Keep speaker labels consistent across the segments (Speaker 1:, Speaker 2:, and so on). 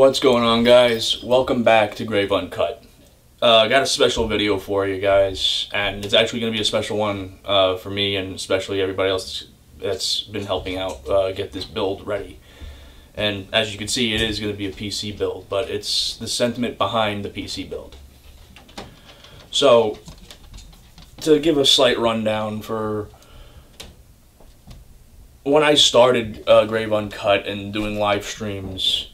Speaker 1: What's going on, guys? Welcome back to Grave Uncut. Uh, I got a special video for you guys, and it's actually going to be a special one uh, for me and especially everybody else that's been helping out uh, get this build ready. And as you can see, it is going to be a PC build, but it's the sentiment behind the PC build. So, to give a slight rundown for when I started uh, Grave Uncut and doing live streams,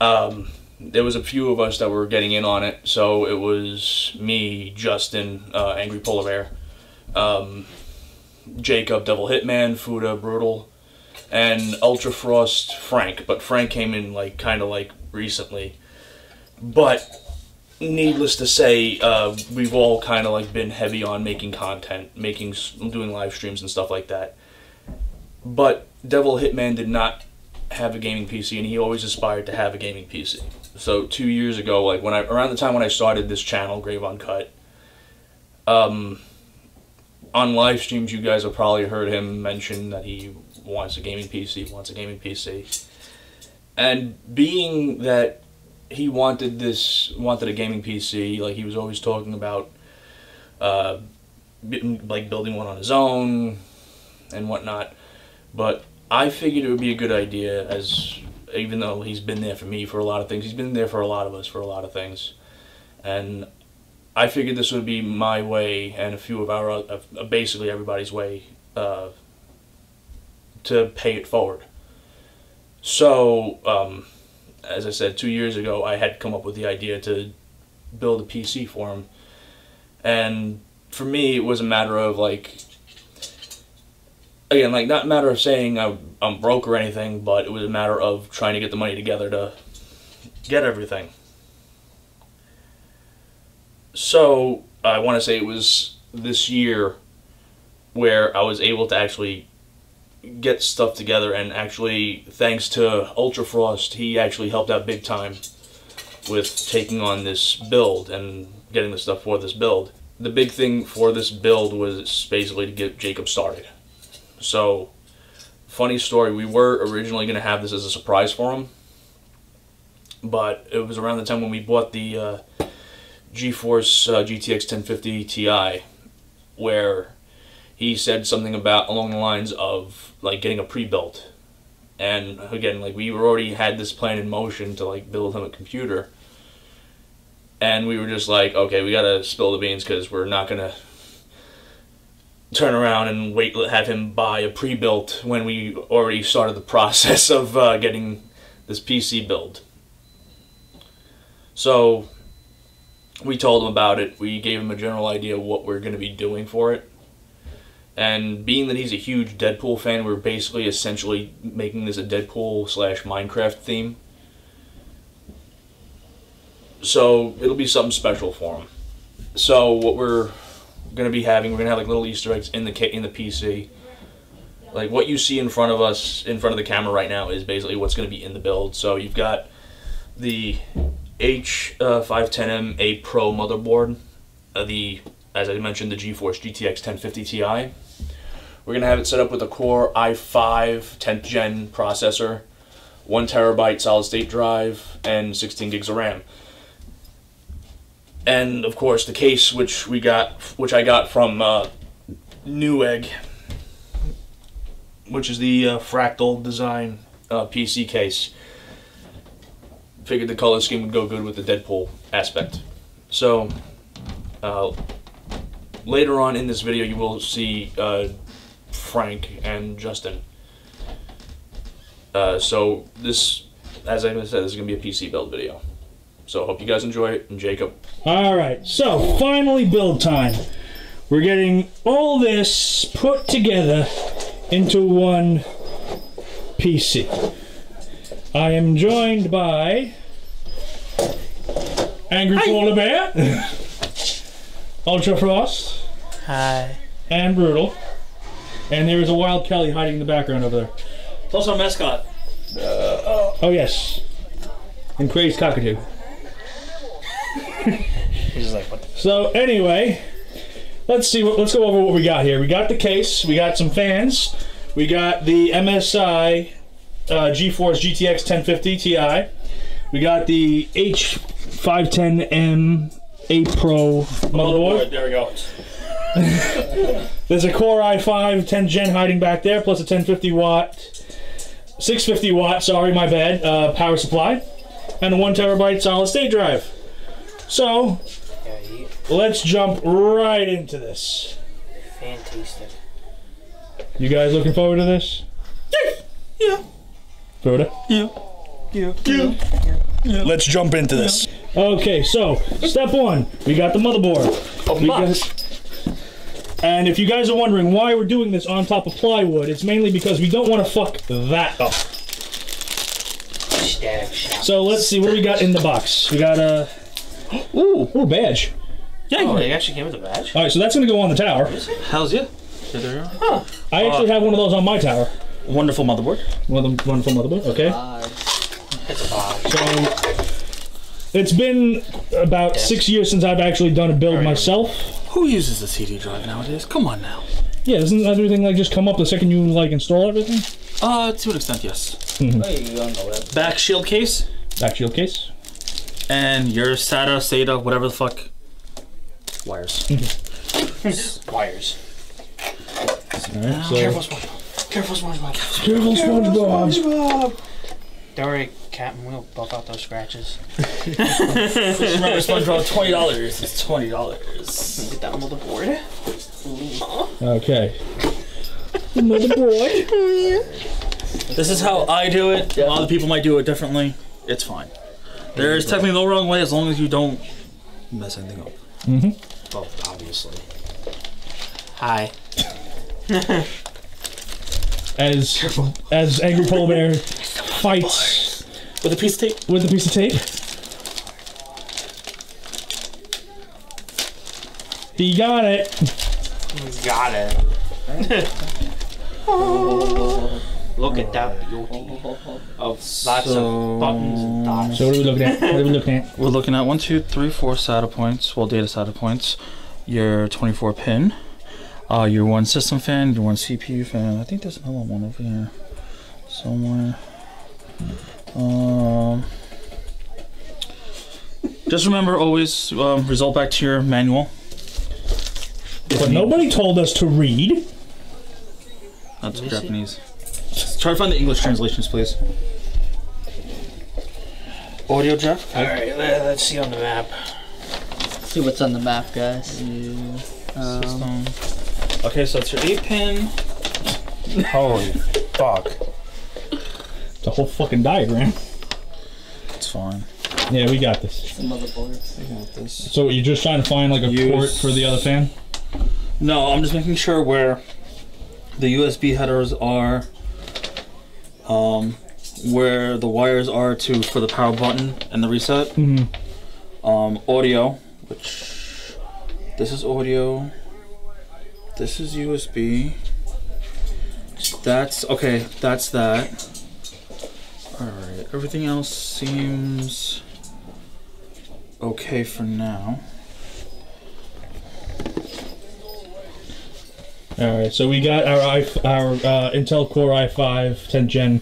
Speaker 1: um, there was a few of us that were getting in on it. So it was me, Justin, uh, Angry Polar Bear, um, Jacob, Devil Hitman, Fuda, Brutal, and Ultra Frost, Frank. But Frank came in like kind of like recently. But needless to say, uh, we've all kind of like been heavy on making content, making doing live streams and stuff like that. But Devil Hitman did not have a gaming PC, and he always aspired to have a gaming PC. So two years ago, like when I around the time when I started this channel, Grave Uncut, um, on live streams, you guys have probably heard him mention that he wants a gaming PC, wants a gaming PC, and being that he wanted this, wanted a gaming PC, like he was always talking about, uh, like building one on his own and whatnot, but I figured it would be a good idea as even though he's been there for me for a lot of things, he's been there for a lot of us for a lot of things. And I figured this would be my way and a few of our, uh, basically everybody's way uh, to pay it forward. So, um, as I said, two years ago, I had come up with the idea to build a PC for him. And for me, it was a matter of like, again, like not a matter of saying I, I'm broke or anything, but it was a matter of trying to get the money together to get everything. So I want to say it was this year where I was able to actually get stuff together and actually thanks to Ultra Frost he actually helped out big time with taking on this build and getting the stuff for this build. The big thing for this build was basically to get Jacob started. So, funny story, we were originally going to have this as a surprise for him, but it was around the time when we bought the uh, GeForce uh, GTX 1050 Ti, where he said something about along the lines of like getting a pre-built. And again, like we were already had this plan in motion to like build him a computer. And we were just like, okay, we gotta spill the beans because we're not gonna turn around and wait have him buy a pre-built when we already started the process of uh, getting this PC build. So we told him about it. We gave him a general idea of what we're going to be doing for it. And being that he's a huge Deadpool fan, we're basically essentially making this a Deadpool slash Minecraft theme. So it'll be something special for him. So what we're to be having. We're to have like little Easter eggs in the in the PC. Like what you see in front of us, in front of the camera right now, is basically what's going to be in the build. So you've got the H510M A Pro motherboard, uh, the as I mentioned the GeForce GTX 1050 Ti. We're going to have it set up with a Core i5 10th gen processor, one terabyte solid state drive, and 16 gigs of RAM and of course the case which we got, which I got from uh, Newegg, which is the uh, fractal design uh, PC case. Figured the color scheme would go good with the Deadpool aspect. So uh, later on in this video, you will see uh, Frank and Justin. Uh, so this, as I said, this is gonna be a PC build video. So hope you guys enjoy it. And Jacob.
Speaker 2: All right. So finally, build time. We're getting all this put together into one PC. I am joined by Angry Polar Bear, Ultra Frost,
Speaker 3: Hi,
Speaker 2: and Brutal. And there is a Wild Kelly hiding in the background over there.
Speaker 3: it's also a mascot.
Speaker 2: Uh, oh yes, and Crazed Cockatoo.
Speaker 3: He's like, what?
Speaker 2: So anyway, let's see. What, let's go over what we got here. We got the case. We got some fans. We got the MSI uh, GeForce GTX 1050 Ti. We got the H510M A Pro motherboard.
Speaker 3: There we go.
Speaker 2: There's a Core i5 10 Gen hiding back there, plus a 1050 watt, 650 watt, sorry, my bad, uh, power supply, and a 1 terabyte solid state drive. So, let's jump right into this.
Speaker 3: fantastic.
Speaker 2: You guys looking forward to this?
Speaker 3: Yeah.
Speaker 2: Fuda?
Speaker 3: Yeah. Yeah. Yeah.
Speaker 2: Let's jump into this. Okay, so step one, we got the motherboard. We got- and if you guys are wondering why we're doing this on top of plywood, it's mainly because we don't want to fuck that up. So let's see what we got in the box. We got a ooh, ooh badge.
Speaker 3: Oh, they actually came with a badge?
Speaker 2: All right, so that's gonna go on the tower.
Speaker 4: How's you?
Speaker 2: I actually have one of those on my tower.
Speaker 4: Wonderful motherboard.
Speaker 2: One of them, wonderful motherboard. Okay.
Speaker 3: It's a box.
Speaker 2: So it's been about six years since I've actually done a build myself.
Speaker 4: Who uses a CD drive nowadays? Come on now.
Speaker 2: Yeah, doesn't everything like just come up the second you like install everything?
Speaker 4: Uh, to an extent, yes.
Speaker 3: Hey, you on the web.
Speaker 4: Back shield case
Speaker 2: Back shield case.
Speaker 4: And your SATA, SATA, whatever the fuck. Wires.
Speaker 3: Wires.
Speaker 2: Alright, so
Speaker 3: Careful, SpongeBob. Careful, SpongeBob.
Speaker 2: Careful, SpongeBob.
Speaker 3: Don't worry, Captain. We'll buff out those scratches.
Speaker 4: Remember SpongeBob, twenty dollars. It's twenty dollars.
Speaker 3: Get that motherboard.
Speaker 2: Okay. Motherboard.
Speaker 4: This is how I do it. A lot of people might do it differently. It's fine. There is technically no wrong way as long as you don't mess anything up.
Speaker 2: Mm-hmm.
Speaker 4: Oh, obviously. Hi.
Speaker 2: As as Angry Polar Bear fights
Speaker 4: With a piece of tape.
Speaker 2: with a piece of tape. He got it.
Speaker 3: He got it. Look at that beauty. Of lots
Speaker 4: So-
Speaker 3: of buttons and dots.
Speaker 2: So what are we looking at? What are we looking at?
Speaker 4: We're looking at one, two, three, four SATA points. Well, data SATA points. Your 24 pin. Uh, your one system fan. Your one CPU fan. I think there's another one over here somewhere. Um. Just remember always um, result back to your manual.
Speaker 2: But nobody told us to read.
Speaker 4: That's
Speaker 3: Let me see.
Speaker 4: Japanese. Try to find the English translations, please. Audio jack.
Speaker 3: Alright, let- let's see on the map.
Speaker 5: See what's on the map, guys. Um,
Speaker 4: Okay, so it's your 8 pin.
Speaker 3: Holy fuck.
Speaker 2: It's a whole fucking diagram.
Speaker 4: It's fine.
Speaker 2: Yeah, we got this.
Speaker 5: the motherboard.
Speaker 2: So you're just trying to find like a
Speaker 4: Use-
Speaker 2: port for the other fan?
Speaker 4: No, I'm just making sure where the USB headers are, um, where the wires are to for the power button and the reset.
Speaker 2: Mm-hmm.
Speaker 4: Um, audio, which this is audio. This is USB. That's okay. That's that. All right. Everything else seems okay for now.
Speaker 2: All right, so we got our i our uh, Intel Core i5 10 Gen.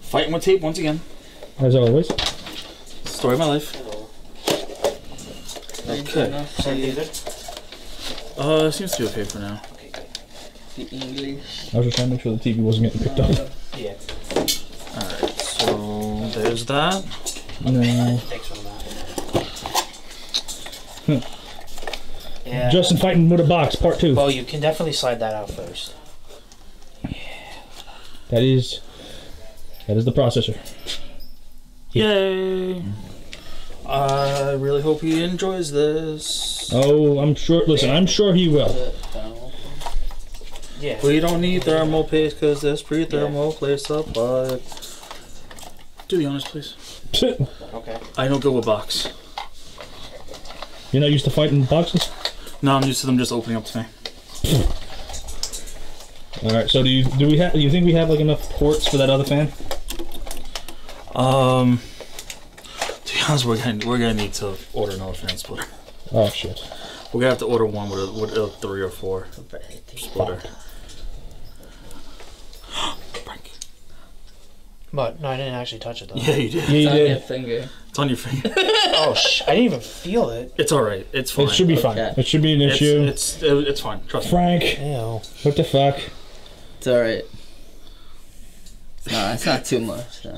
Speaker 4: Fighting with tape once again.
Speaker 2: As always.
Speaker 4: Story of my life. Okay. Uh, seems to be okay for now.
Speaker 5: The English.
Speaker 2: I was just trying to make sure the TV wasn't getting picked up.
Speaker 3: Yeah,
Speaker 4: Alright, so there's that.
Speaker 2: No.
Speaker 3: Thanks for yeah.
Speaker 2: Justin fighting with a box, part two.
Speaker 3: well, you can definitely slide that out first.
Speaker 2: That is that is the processor.
Speaker 4: Yay! I really hope he enjoys this.
Speaker 2: Oh, I'm sure. Listen, I'm sure he will.
Speaker 3: Yeah.
Speaker 4: We don't need thermal paste because this pre-thermal place up, but do the honors, please.
Speaker 3: Okay.
Speaker 4: I don't go with box.
Speaker 2: You're not used to fighting boxes.
Speaker 4: No, I'm used to them just opening up to me.
Speaker 2: All right. So do you do we have? Do you think we have like enough ports for that other fan?
Speaker 4: Um, to be honest, we're gonna we're gonna need to order another fan splitter.
Speaker 2: Oh shit.
Speaker 4: We're gonna have to order one with a, with a three or four splitter.
Speaker 3: But no, I didn't actually touch it though.
Speaker 4: Yeah, you did.
Speaker 2: Yeah, you
Speaker 5: It's on your
Speaker 2: did.
Speaker 5: finger.
Speaker 4: It's on your finger.
Speaker 3: Oh, sh- I didn't even feel it.
Speaker 4: It's all right. It's fine.
Speaker 2: It should be fine.
Speaker 5: Okay.
Speaker 2: It should be an
Speaker 4: It's,
Speaker 2: issue.
Speaker 4: it's it- it's fine. Trust me.
Speaker 2: Frank,
Speaker 3: Ew.
Speaker 2: what the fuck?
Speaker 5: It's alright. No, it's not too much. No.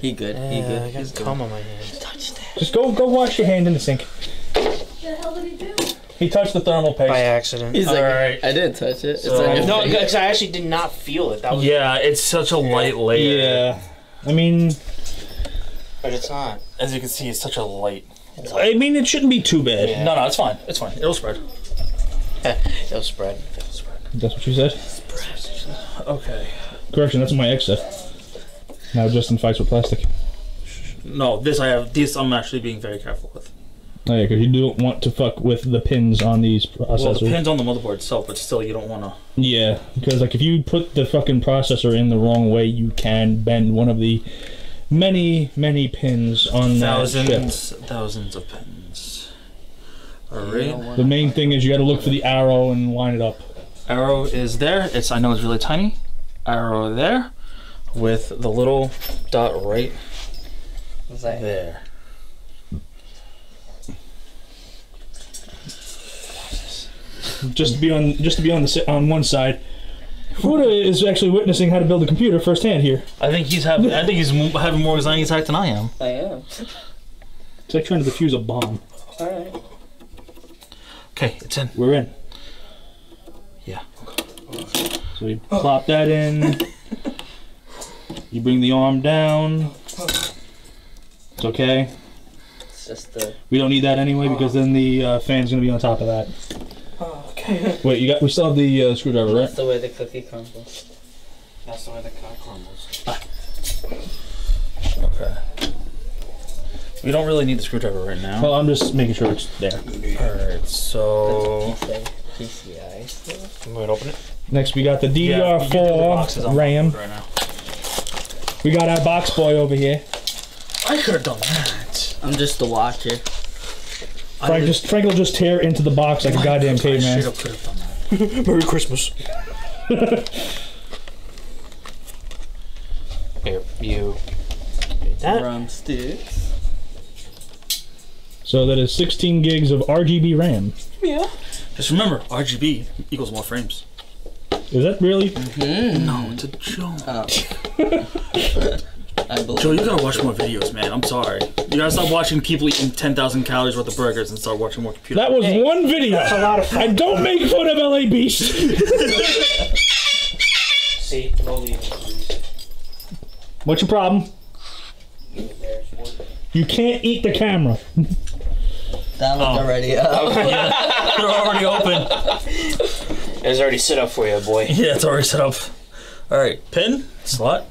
Speaker 5: He good. He
Speaker 3: Yeah, I
Speaker 5: good.
Speaker 3: got
Speaker 5: He's good.
Speaker 3: cum on my hands.
Speaker 2: Just go go wash your hand in the sink.
Speaker 6: What the hell did he do?
Speaker 2: He touched the thermal paste.
Speaker 3: By accident.
Speaker 5: He's like,
Speaker 4: Alright.
Speaker 5: I didn't touch it. It's
Speaker 4: So-
Speaker 5: on your
Speaker 3: No, because I actually did not feel it. That was.
Speaker 4: Yeah, it's such a light layer.
Speaker 2: Yeah. I mean,
Speaker 3: But it's not.
Speaker 4: As you can see, it's such a light.
Speaker 2: I mean, it shouldn't be too bad.
Speaker 3: Yeah.
Speaker 4: No, no, it's fine. It's fine. It'll spread.
Speaker 3: It'll spread. It'll spread.
Speaker 2: That's what you said.
Speaker 4: Okay.
Speaker 2: Correction. That's what my ex said. Now Justin fights with plastic.
Speaker 4: No, this I have. This I'm actually being very careful with.
Speaker 2: Oh yeah, because you don't want to fuck with the pins on these processors.
Speaker 4: Well, it
Speaker 2: processors.
Speaker 4: depends on the motherboard itself, but still, you don't want to.
Speaker 2: Yeah, because like if you put the fucking processor in the wrong way, you can bend one of the many, many pins on that chip.
Speaker 4: Thousands, thousands of pins. All
Speaker 5: You
Speaker 4: right.
Speaker 2: The main thing is you got to look for the arrow and line it up.
Speaker 4: Arrow is there. It's I know it's really tiny. Arrow there, with the little dot right there.
Speaker 2: Just to be on, just to be on the si- on one side. Fuda is actually witnessing how to build a computer firsthand here.
Speaker 4: I think he's having. I think he's mo- having more anxiety attack than I am.
Speaker 5: I am.
Speaker 2: It's like trying to defuse a bomb.
Speaker 5: Alright.
Speaker 4: Okay, it's in.
Speaker 2: We're in.
Speaker 4: Yeah.
Speaker 2: So you plop that in. You bring the arm down. It's okay.
Speaker 5: It's just the.
Speaker 2: We don't need that anyway because then the uh, fan's gonna be on top of that.
Speaker 3: Okay.
Speaker 2: Wait, you got? We still have the uh, screwdriver, right?
Speaker 5: That's the way the cookie crumbles.
Speaker 3: That's the way the cock crumbles.
Speaker 4: Okay. We don't really need the screwdriver right now.
Speaker 2: Well, I'm just making sure it's there.
Speaker 4: Alright, so.
Speaker 5: PCI.
Speaker 3: I'm going to open it.
Speaker 2: Next, we got the
Speaker 4: Yeah, you do the boxes
Speaker 2: DDR4
Speaker 4: on
Speaker 2: RAM.
Speaker 4: right now.
Speaker 2: We got our box boy over here.
Speaker 4: I could have done that.
Speaker 5: I'm just the watcher.
Speaker 2: Frank just Frank will just tear into the box like a goddamn caveman.
Speaker 4: up could have done that.
Speaker 3: Merry Christmas. Here, you. Read that.
Speaker 5: Drumsticks.
Speaker 2: So that is 16 gigs of RGB RAM. Yeah.
Speaker 4: Just remember, RGB equals more frames.
Speaker 2: Is that really? Mm-hmm.
Speaker 4: No, it's a joke.
Speaker 5: Oh. I believe.
Speaker 4: Joe, you gotta watch more videos, man. I'm sorry. You gotta stop watching people eating 10,000 calories worth of burgers and start watching more computer.
Speaker 2: That was one video.
Speaker 3: That's a lot of fun.
Speaker 2: And don't make fun of LA Beast.
Speaker 3: See, no leaving.
Speaker 2: What's your problem? You can't eat the camera.
Speaker 5: That one's
Speaker 4: Oh.
Speaker 5: already up.
Speaker 4: They're already open.
Speaker 3: It's already set up for you, boy.
Speaker 4: Yeah, it's already set up. Alright, pin, slot.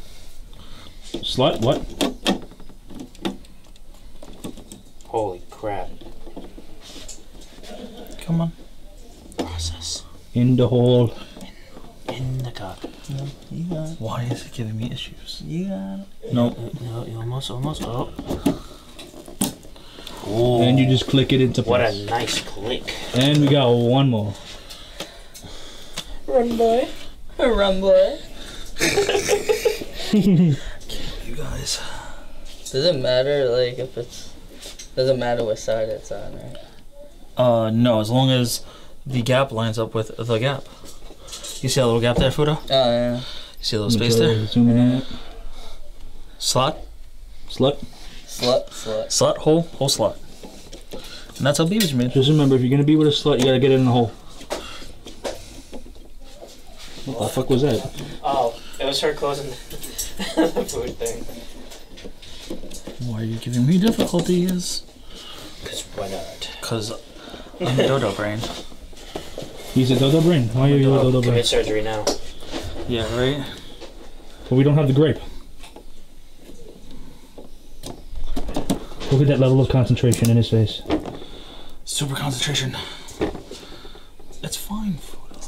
Speaker 2: Slut, what?
Speaker 3: Holy crap.
Speaker 4: Come on. Process.
Speaker 2: In the hole.
Speaker 4: In the cup.
Speaker 5: You got it.
Speaker 4: Why is it giving me issues?
Speaker 5: You got it.
Speaker 4: No.
Speaker 3: No, you almost, almost. Oh.
Speaker 2: And you just click it into place.
Speaker 3: What a nice click.
Speaker 2: And we got one more.
Speaker 5: Run boy. Run boy.
Speaker 4: You guys.
Speaker 5: Does it matter like if it's doesn't matter what side it's on, right?
Speaker 4: Uh, no, as long as the gap lines up with the gap. You see that little gap there, Fuda?
Speaker 5: Oh yeah.
Speaker 4: You see a little space there?
Speaker 2: Zoom in on it.
Speaker 4: Slot,
Speaker 2: Slut.
Speaker 5: Slut, slut.
Speaker 4: slot, hole, hole slot. And that's how babies are made.
Speaker 2: Just remember, if you're gonna be with a slut, you gotta get it in the hole. What the fuck was that?
Speaker 3: Oh, it was her closing the food thing.
Speaker 4: Why are you giving me difficulties?
Speaker 3: Because why not?
Speaker 4: Because I'm a dodo brain.
Speaker 2: He's a dodo brain. Why are you a oh, dodo brain?
Speaker 3: Commit surgery now.
Speaker 4: Yeah, right?
Speaker 2: But we don't have the grape. Look at that level of concentration in his face.
Speaker 4: Super concentration. It's fine, Fuda.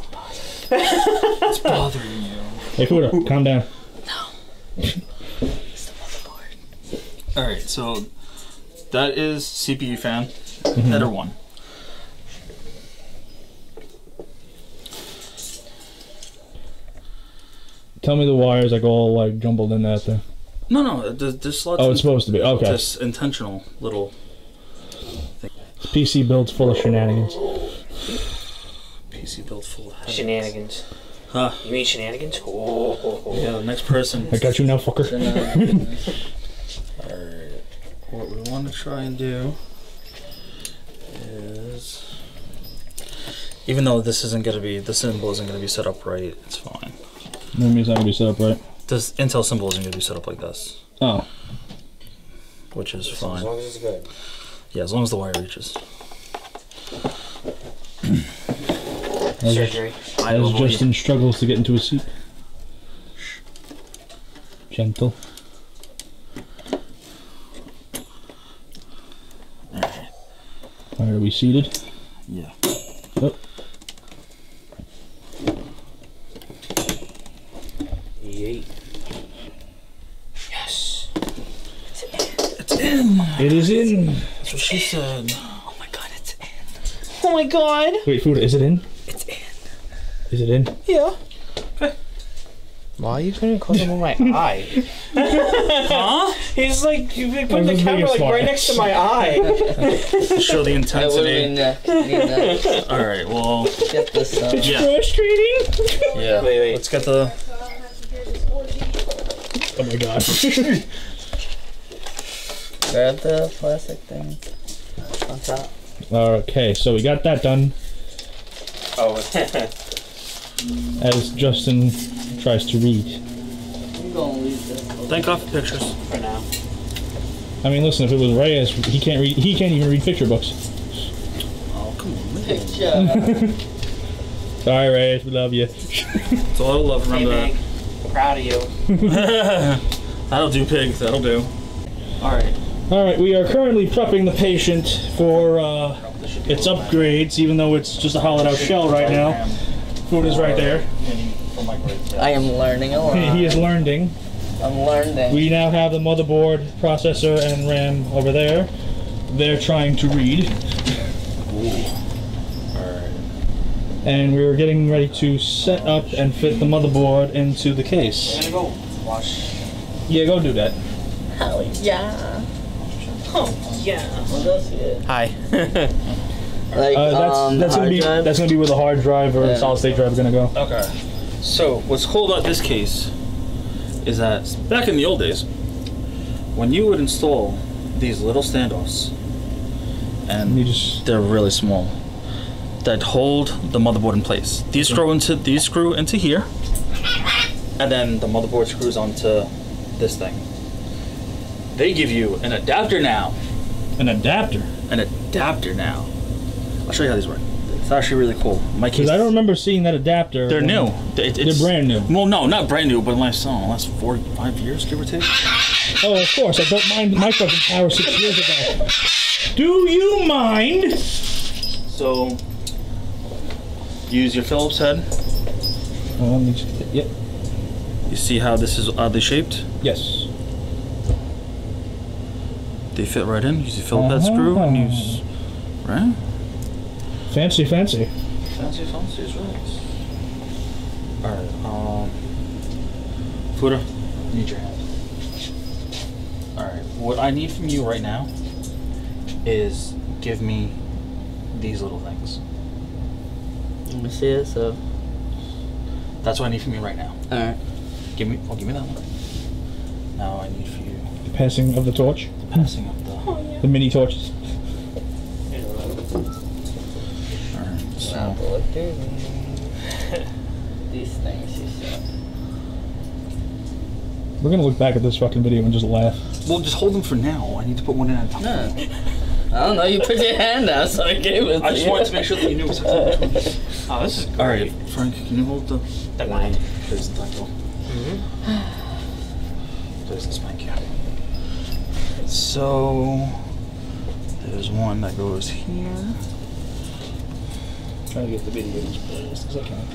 Speaker 4: it's bothering you.
Speaker 2: Hey, Fuda, calm down.
Speaker 4: so that is CPU fan,
Speaker 2: mm -hmm.
Speaker 4: header one.
Speaker 2: Tell me the wires like all like jumbled in that thing.
Speaker 4: No, no, there's, there's lots.
Speaker 2: Oh, it's supposed to be okay.
Speaker 4: Just intentional little. Thing.
Speaker 2: PC builds full of shenanigans.
Speaker 4: PC builds full of headaches.
Speaker 3: shenanigans.
Speaker 4: Huh?
Speaker 3: You mean shenanigans? Oh oh, oh, oh.
Speaker 4: Yeah, the next person.
Speaker 2: I got you now, fucker.
Speaker 4: Alright. What we want to try and do is. Even though this isn't going to be, the symbol isn't going to be set up right, it's fine.
Speaker 2: That means I'm gonna be set up right.
Speaker 4: This Intel symbol isn't going to be set up like this,
Speaker 2: Oh.
Speaker 4: which is
Speaker 3: As
Speaker 4: fine.
Speaker 3: long as it's good.
Speaker 4: Yeah, as long as the wire reaches.
Speaker 2: As,
Speaker 3: Surgery.
Speaker 4: I
Speaker 2: as
Speaker 4: will avoid-
Speaker 2: Justin struggles to get into a seat. Gentle. Are we seated?
Speaker 4: Yeah.
Speaker 3: Yeet. Yes.
Speaker 4: It's in!
Speaker 2: It is in.
Speaker 4: That's what she said.
Speaker 3: Oh my god, it's in. Oh my god.
Speaker 2: Wait, Fuda, is it in?
Speaker 3: It's in.
Speaker 2: Is it in?
Speaker 3: Yeah. Why are you trying to close him on my eye?
Speaker 4: Huh?
Speaker 3: He's like, you put
Speaker 2: I'm
Speaker 3: the camera like
Speaker 2: smart
Speaker 3: right next to my eye.
Speaker 4: Show the
Speaker 5: I would uh, be
Speaker 4: intensity.
Speaker 5: next. Be next.
Speaker 4: Alright, well,
Speaker 5: Get this done.
Speaker 4: yeah.
Speaker 2: Frustrating.
Speaker 4: Yeah.
Speaker 3: Wait, wait.
Speaker 4: Let's get the.
Speaker 2: Oh my god.
Speaker 5: Grab the plastic thing on top.
Speaker 2: okay, so we got that done
Speaker 3: Oh.
Speaker 2: as Justin tries to read.
Speaker 5: I'm gonna leave this.
Speaker 4: Thank God for pictures.
Speaker 3: For now.
Speaker 2: I mean, listen, if it was Reyes, he can't read. He can't even read picture books.
Speaker 4: Oh, come on. man.
Speaker 5: Picture.
Speaker 2: Sorry, Reyes, we love you.
Speaker 4: It's a lot of love,
Speaker 3: Hey,
Speaker 4: remember
Speaker 3: Meg. Proud of you.
Speaker 4: that. That'll do, pigs. That'll do. Alright.
Speaker 2: All right, we are currently prepping the patient for uh, its upgrades, even though it's just a hollowed out shell right now. Food is right there.
Speaker 5: I am learning a lot.
Speaker 2: He is learning.
Speaker 5: I'm learning.
Speaker 2: We now have the motherboard, processor, and RAM over there. They're trying to read. And we're getting ready to set up and fit the motherboard into the case.
Speaker 3: I'm gonna go wash.
Speaker 2: Yeah, go do that.
Speaker 5: Hell yeah.
Speaker 3: Oh, yeah.
Speaker 5: What else here?
Speaker 3: Hi.
Speaker 5: Like,
Speaker 2: Uh, that's
Speaker 5: um,
Speaker 2: that's gonna be
Speaker 5: drive?
Speaker 2: that's gonna be where the hard drive or
Speaker 5: Yeah.
Speaker 2: solid state drive is gonna go.
Speaker 4: Okay. So, what's cool about this case is that back in the old days, when you would install these little standoffs, and
Speaker 2: You just
Speaker 4: they're really small, that hold the motherboard in place. These screw into these screw into here, and then the motherboard screws onto this thing. They give you an adapter now.
Speaker 2: an adapter.
Speaker 4: An adapter now. I'll show you how these work. It's actually really cool. My case.
Speaker 2: Because I don't remember seeing that adapter.
Speaker 4: They're new. It- it's-
Speaker 2: They're brand new.
Speaker 4: Well, no, not brand new, but last oh, last four, five years, give or take.
Speaker 2: Oh, of course. I built mine, my fucking power six years ago. Do you mind?
Speaker 4: So, use your Phillips head.
Speaker 2: Oh, let me just, yep.
Speaker 4: You see how this is oddly shaped?
Speaker 2: Yes.
Speaker 4: They fit right in. Use your Phillips head screw and
Speaker 2: Uh-huh.
Speaker 4: use right.
Speaker 2: Fancy, fancy.
Speaker 4: Fancy, fancy is right. All right. Um, Fuda, need your help. All right. What I need from you right now is give me these little things.
Speaker 5: Let me see it, so.
Speaker 4: That's what I need from you right now.
Speaker 5: Alright.
Speaker 4: Give me, well, give me that one. Now I need for you
Speaker 2: Passing of the torch.
Speaker 4: the passing of the.
Speaker 2: The mini torches.
Speaker 5: Now,
Speaker 4: so
Speaker 5: through these things, you said.
Speaker 2: We're gonna look back at this fucking video and just laugh.
Speaker 4: well, just hold them for now. I need to put one in at a time.
Speaker 5: No. I don't know, you put your hand out, so I gave it to
Speaker 4: I just
Speaker 5: you.
Speaker 4: wanted to make sure that you knew exactly which one.
Speaker 3: Oh, this is great.
Speaker 4: All right, Frank, can you hold the
Speaker 3: The nine.
Speaker 4: There's the title. Mm-hmm. There's the spank here. So there's one that goes here.
Speaker 2: Trying to get the video as close as I can.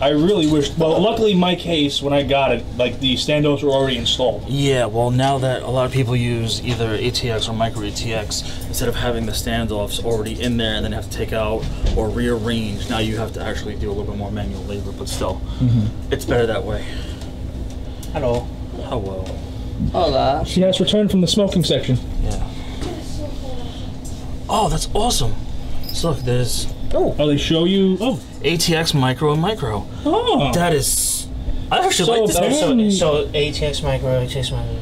Speaker 2: I really wish. Well, luckily my case when I got it, like the standoffs were already installed.
Speaker 4: Yeah, well, now that a lot of people use either ATX or micro ATX, instead of having the standoffs already in there and then have to take out or rearrange, now you have to actually do a little bit more manual labor, but still, mm-hmm. it's better that way.
Speaker 3: Hello.
Speaker 4: Hello.
Speaker 5: Hola.
Speaker 2: She has returned from the smoking section.
Speaker 4: Yeah. Oh, that's awesome. So look, there's
Speaker 2: Oh, oh, they show you. Oh,
Speaker 4: ATX micro and micro.
Speaker 2: oh.
Speaker 4: That is. I actually
Speaker 2: So
Speaker 4: like this.
Speaker 2: that-
Speaker 3: So, so ATX micro, ATX micro.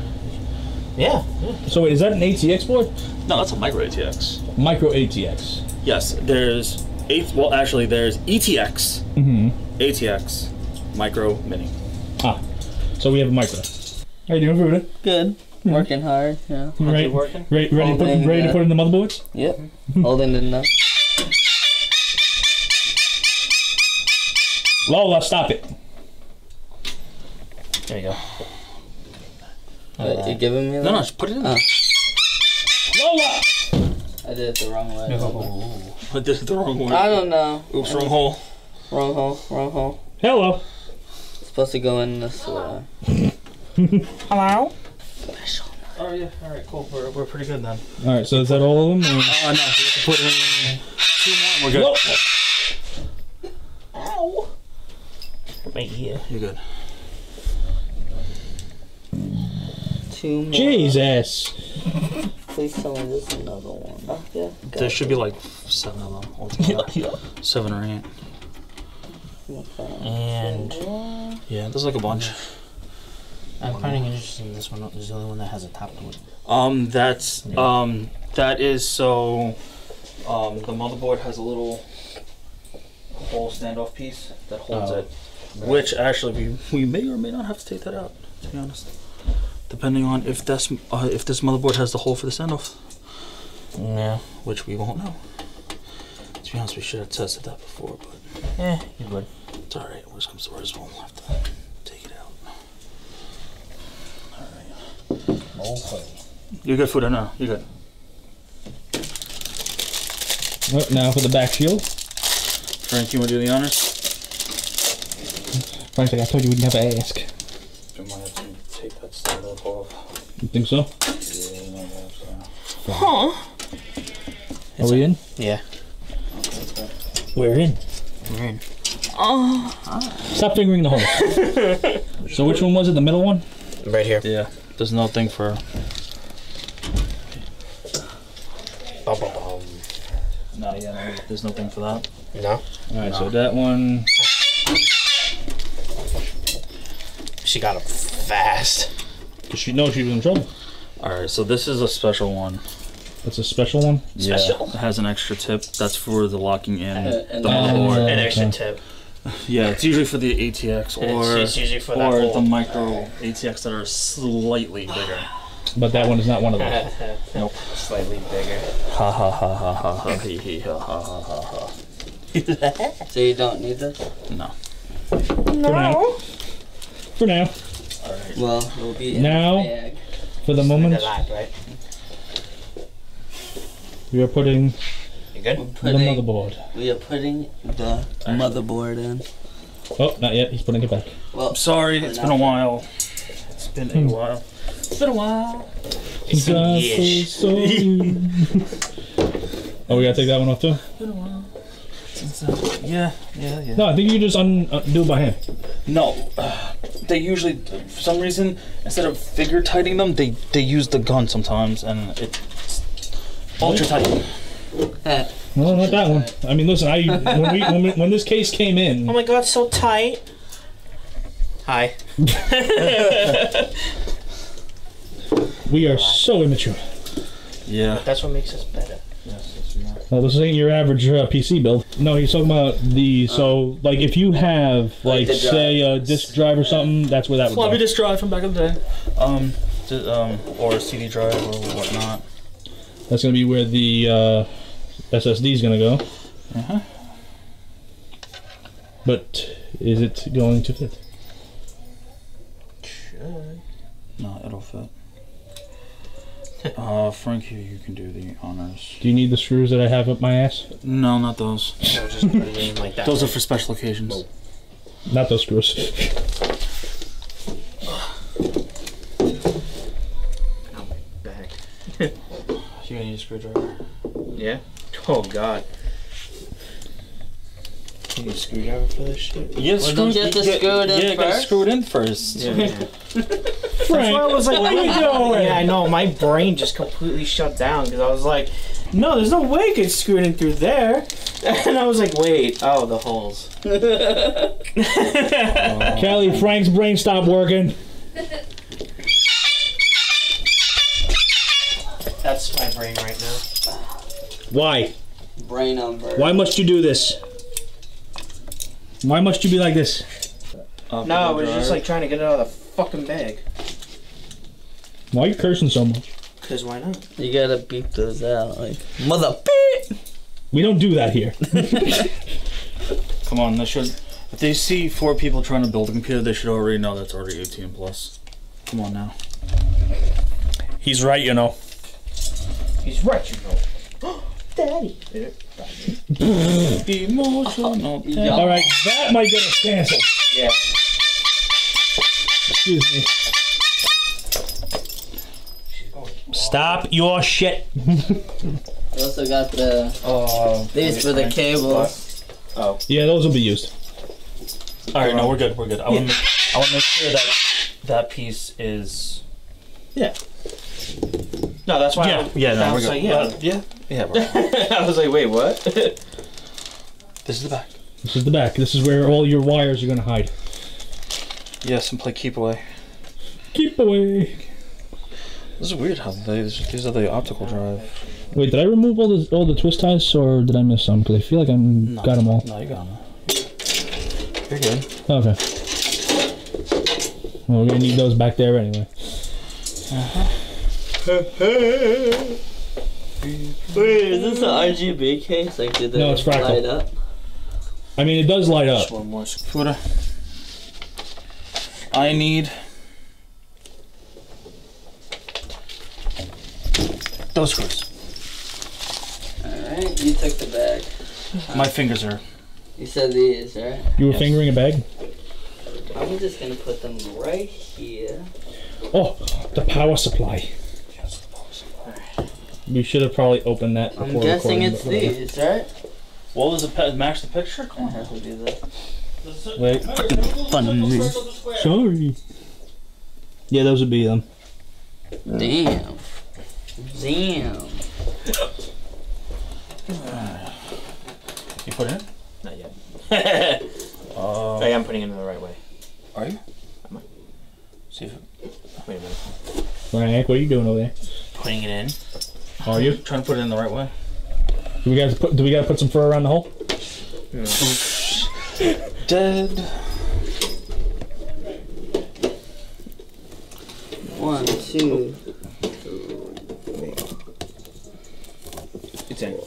Speaker 3: Yeah.
Speaker 2: So wait, is that an ATX board?
Speaker 4: No, that's a micro ATX.
Speaker 2: Micro ATX.
Speaker 4: Yes, there's eight. Well, actually, there's ETX,
Speaker 2: Mm-hmm.
Speaker 4: ATX, micro, mini.
Speaker 2: Ah, so we have a micro. How you doing, Fruta?
Speaker 5: Good. Working hard. Yeah.
Speaker 2: Right,
Speaker 3: working?
Speaker 2: Ready, ready, to put,
Speaker 5: Holding,
Speaker 2: ready to
Speaker 5: uh,
Speaker 2: put in the motherboards?
Speaker 5: Yep. Holding it up.
Speaker 2: Lola, stop it.
Speaker 3: There you go.
Speaker 5: Wait, you giving me that?
Speaker 4: No, no, just put it in.
Speaker 5: Oh.
Speaker 2: Lola.
Speaker 5: I did it the wrong way.
Speaker 4: Put this the wrong way.
Speaker 5: I don't know.
Speaker 4: Oops, wrong hole.
Speaker 5: Wrong hole. Wrong hole.
Speaker 2: Hello.
Speaker 5: It's supposed to go in this way.
Speaker 3: Hello.
Speaker 4: Oh yeah. All right, cool. We're, we're pretty good then.
Speaker 2: All right, so is that all of them? or-
Speaker 4: Oh no, we have to put in two more. and We're good.
Speaker 2: Whoa.
Speaker 3: Right here.
Speaker 4: You're good.
Speaker 5: Two more.
Speaker 2: Jesus.
Speaker 5: Please tell me there's another one. Oh, yeah. got
Speaker 4: There
Speaker 5: it.
Speaker 4: should be like seven of them altogether. Seven or eight.
Speaker 5: Okay.
Speaker 3: And
Speaker 4: Yeah, there's like a bunch.
Speaker 3: I'm finding interesting this one. Is the only one that has a top to it.
Speaker 4: Um, that's um, that is so. Um, the motherboard has a little whole standoff piece that holds
Speaker 3: Oh.
Speaker 4: it, which actually we we may or may not have to take that out. To be honest, depending on if this uh, if this motherboard has the hole for the standoff,
Speaker 3: Yeah.
Speaker 4: which we won't know. To be honest, we should have tested that before, but
Speaker 3: Yeah, you're good.
Speaker 4: it's all right. Worst comes to worst, we'll have to take it out.
Speaker 3: Okay.
Speaker 4: You're good, for I know. You're good.
Speaker 2: Now for the back shield.
Speaker 4: Frank, you want to do the honors?
Speaker 2: Frankly, I told you we'd never ask.
Speaker 4: I might have to take that standoff off.
Speaker 2: You think so?
Speaker 4: Yeah, you might have to.
Speaker 2: Are we in?
Speaker 3: Yeah.
Speaker 2: We're in.
Speaker 3: We're in. Oh.
Speaker 2: Stop fingering the hole. so which one was it? The middle one?
Speaker 3: Right here.
Speaker 4: Yeah, there's nothing for.
Speaker 3: Bum, bum, bum.
Speaker 4: No, yeah, no, there's nothing for that.
Speaker 3: No.
Speaker 2: All right, so that one.
Speaker 3: She got him fast.
Speaker 2: Cause she knows she was in trouble.
Speaker 4: All right, so this is a special one.
Speaker 2: That's a special one.
Speaker 3: Special.
Speaker 4: Yeah, it has an extra tip. That's for the locking in
Speaker 5: Uh, and
Speaker 4: the
Speaker 5: then-
Speaker 4: motherboard.
Speaker 3: An extra
Speaker 2: okay.
Speaker 3: tip.
Speaker 4: yeah, it's usually for the ATX or
Speaker 3: it's, it's usually for
Speaker 4: or
Speaker 3: hole.
Speaker 4: the micro ATX that are slightly bigger.
Speaker 2: But that one is not one of those.
Speaker 4: Nope.
Speaker 3: Slightly bigger.
Speaker 4: Ha ha ha ha ha ha hee hee ha ha ha ha ha.
Speaker 5: So you don't need this?
Speaker 4: No. No.
Speaker 2: For now. For now. Alright.
Speaker 5: Well, it will be in
Speaker 2: Now-
Speaker 5: the bag.
Speaker 2: For the
Speaker 3: The
Speaker 2: moment,
Speaker 3: light, right?
Speaker 2: we are putting
Speaker 3: You good?
Speaker 5: We're
Speaker 2: the
Speaker 5: putting,
Speaker 2: motherboard.
Speaker 5: we are putting the motherboard in.
Speaker 2: Oh, not yet. He's putting it back.
Speaker 5: Well,
Speaker 4: Sorry, it's been a while. It's been a while. It's been a while.
Speaker 3: It's been
Speaker 2: God,
Speaker 3: years.
Speaker 2: so- so- oh, we gotta take that one off too.
Speaker 4: Been a while. Since, uh, yeah, yeah, yeah.
Speaker 2: No, I think you just un- uh, do it by hand.
Speaker 4: No, uh, they usually, for some reason, instead of finger tightening them, they they use the gun sometimes, and it's ultra tight.
Speaker 5: That.
Speaker 2: No, not that one. I mean, listen. I when we when, we, when this case came in.
Speaker 3: Oh my god, so tight. Hi.
Speaker 2: we are so immature.
Speaker 4: Yeah.
Speaker 3: That's what makes us better.
Speaker 4: Yes, yes, we.
Speaker 2: Well, this ain't your average uh, PC build. No, he's talking about the so like if you have like
Speaker 5: the
Speaker 2: say a disk drive or something, that's where that would
Speaker 4: Floppy
Speaker 2: go.
Speaker 4: disk drive from back in the day, um, d- um, or a CD drive or whatnot.
Speaker 2: That's gonna be where the uh, SSD is gonna go.
Speaker 4: Uh-huh.
Speaker 2: But is it going to fit?
Speaker 3: Should.
Speaker 4: No, it'll fit. Uh, Frank, you, you can do the honors.
Speaker 2: Do you need the screws that I have up my ass?
Speaker 4: No, not those.
Speaker 3: So just put it in like that.
Speaker 4: Those are for special occasions.
Speaker 2: Not those screws.
Speaker 3: Back.
Speaker 4: You gonna need a screwdriver?
Speaker 3: Yeah. Oh God. You need a screwdriver for this shit?
Speaker 4: Yeah,
Speaker 5: Well, don't you have to screw it in
Speaker 4: yeah, you
Speaker 5: first?
Speaker 4: screw it in first.
Speaker 3: Yeah. yeah.
Speaker 2: Frank,
Speaker 3: I was like,
Speaker 2: what are you doing?
Speaker 3: Yeah, I know. My brain just completely shut down because I was like, no, there's no way I could screw it in through there. And I was like, wait, oh, the holes.
Speaker 2: Kelly, Frank's brain stopped working.
Speaker 3: That's my brain right now.
Speaker 2: Why?
Speaker 5: Brain on bird.
Speaker 2: Why must you do this? Why must you be like this?
Speaker 4: Up
Speaker 3: No, I
Speaker 4: the
Speaker 3: was just like trying to get it out of the fucking bag.
Speaker 2: Why are you cursing so much?
Speaker 3: Cause why not?
Speaker 5: You gotta beep those out, like mother beep.
Speaker 2: We don't do that here.
Speaker 4: Come on, they should. If they see four people trying to build a computer, they should already know that's already 18 plus. Come on now.
Speaker 2: He's right, you know.
Speaker 3: He's right, you know. Daddy.
Speaker 4: Emotional.
Speaker 5: Yeah.
Speaker 2: All right, that might get us canceled.
Speaker 3: Yeah.
Speaker 2: Excuse me. Stop your shit.
Speaker 5: We also got the
Speaker 3: Oh.
Speaker 5: these for the cables. Oh.
Speaker 2: Yeah, those will be used.
Speaker 4: All right, no, we're good. We're good. I want to. I want to make sure that that piece is.
Speaker 3: No, that's why.
Speaker 4: Yeah,
Speaker 3: I,
Speaker 4: yeah, no,
Speaker 3: I was like, yeah.
Speaker 4: Uh, yeah, yeah. We're
Speaker 3: I was like, wait, what?
Speaker 4: this is the back.
Speaker 2: This is the back. This is where all your wires are gonna hide.
Speaker 4: Yes, and play keep away.
Speaker 2: Keep away.
Speaker 4: This is weird how they, these are the optical drive.
Speaker 2: Wait, did I remove all the all the twist ties, or did I miss some? Because I feel like I am got them all.
Speaker 4: No, you got them. You're good.
Speaker 2: Okay. Well, we're gonna need those back there anyway.
Speaker 5: Wait, is this an RGB case? Like, did they
Speaker 2: No, it's fractal.
Speaker 5: light up?
Speaker 2: I mean, it does light up.
Speaker 3: Just one more.
Speaker 4: Fuda. I need those screws.
Speaker 5: Alright, you took the bag.
Speaker 4: My fingers are.
Speaker 5: You said these, right?
Speaker 2: You were
Speaker 4: Yes.
Speaker 2: fingering a bag.
Speaker 5: I'm just gonna put them right here.
Speaker 2: Oh, the power supply. We should have probably opened that.
Speaker 5: I'm guessing it's
Speaker 2: but whatever.
Speaker 5: these, right?
Speaker 4: Well, does it pa- match the picture?
Speaker 5: I
Speaker 4: Come on.
Speaker 5: have to do that.
Speaker 2: Wait,
Speaker 5: Fun.
Speaker 2: sorry. Yeah, those would be them.
Speaker 5: Damn. Damn.
Speaker 4: You put it in?
Speaker 3: Not yet.
Speaker 4: Uh,
Speaker 3: I am putting it in the right way.
Speaker 4: are you?
Speaker 3: Am I?
Speaker 4: See if
Speaker 3: Wait a minute.
Speaker 2: Frank, what are you doing over there?
Speaker 3: Putting it in.
Speaker 2: Are you?
Speaker 4: trying to put it in the right way.
Speaker 2: Do we got to put? Do we got to put some fur around the hole?
Speaker 4: Dead.
Speaker 5: One, two,
Speaker 3: It's in.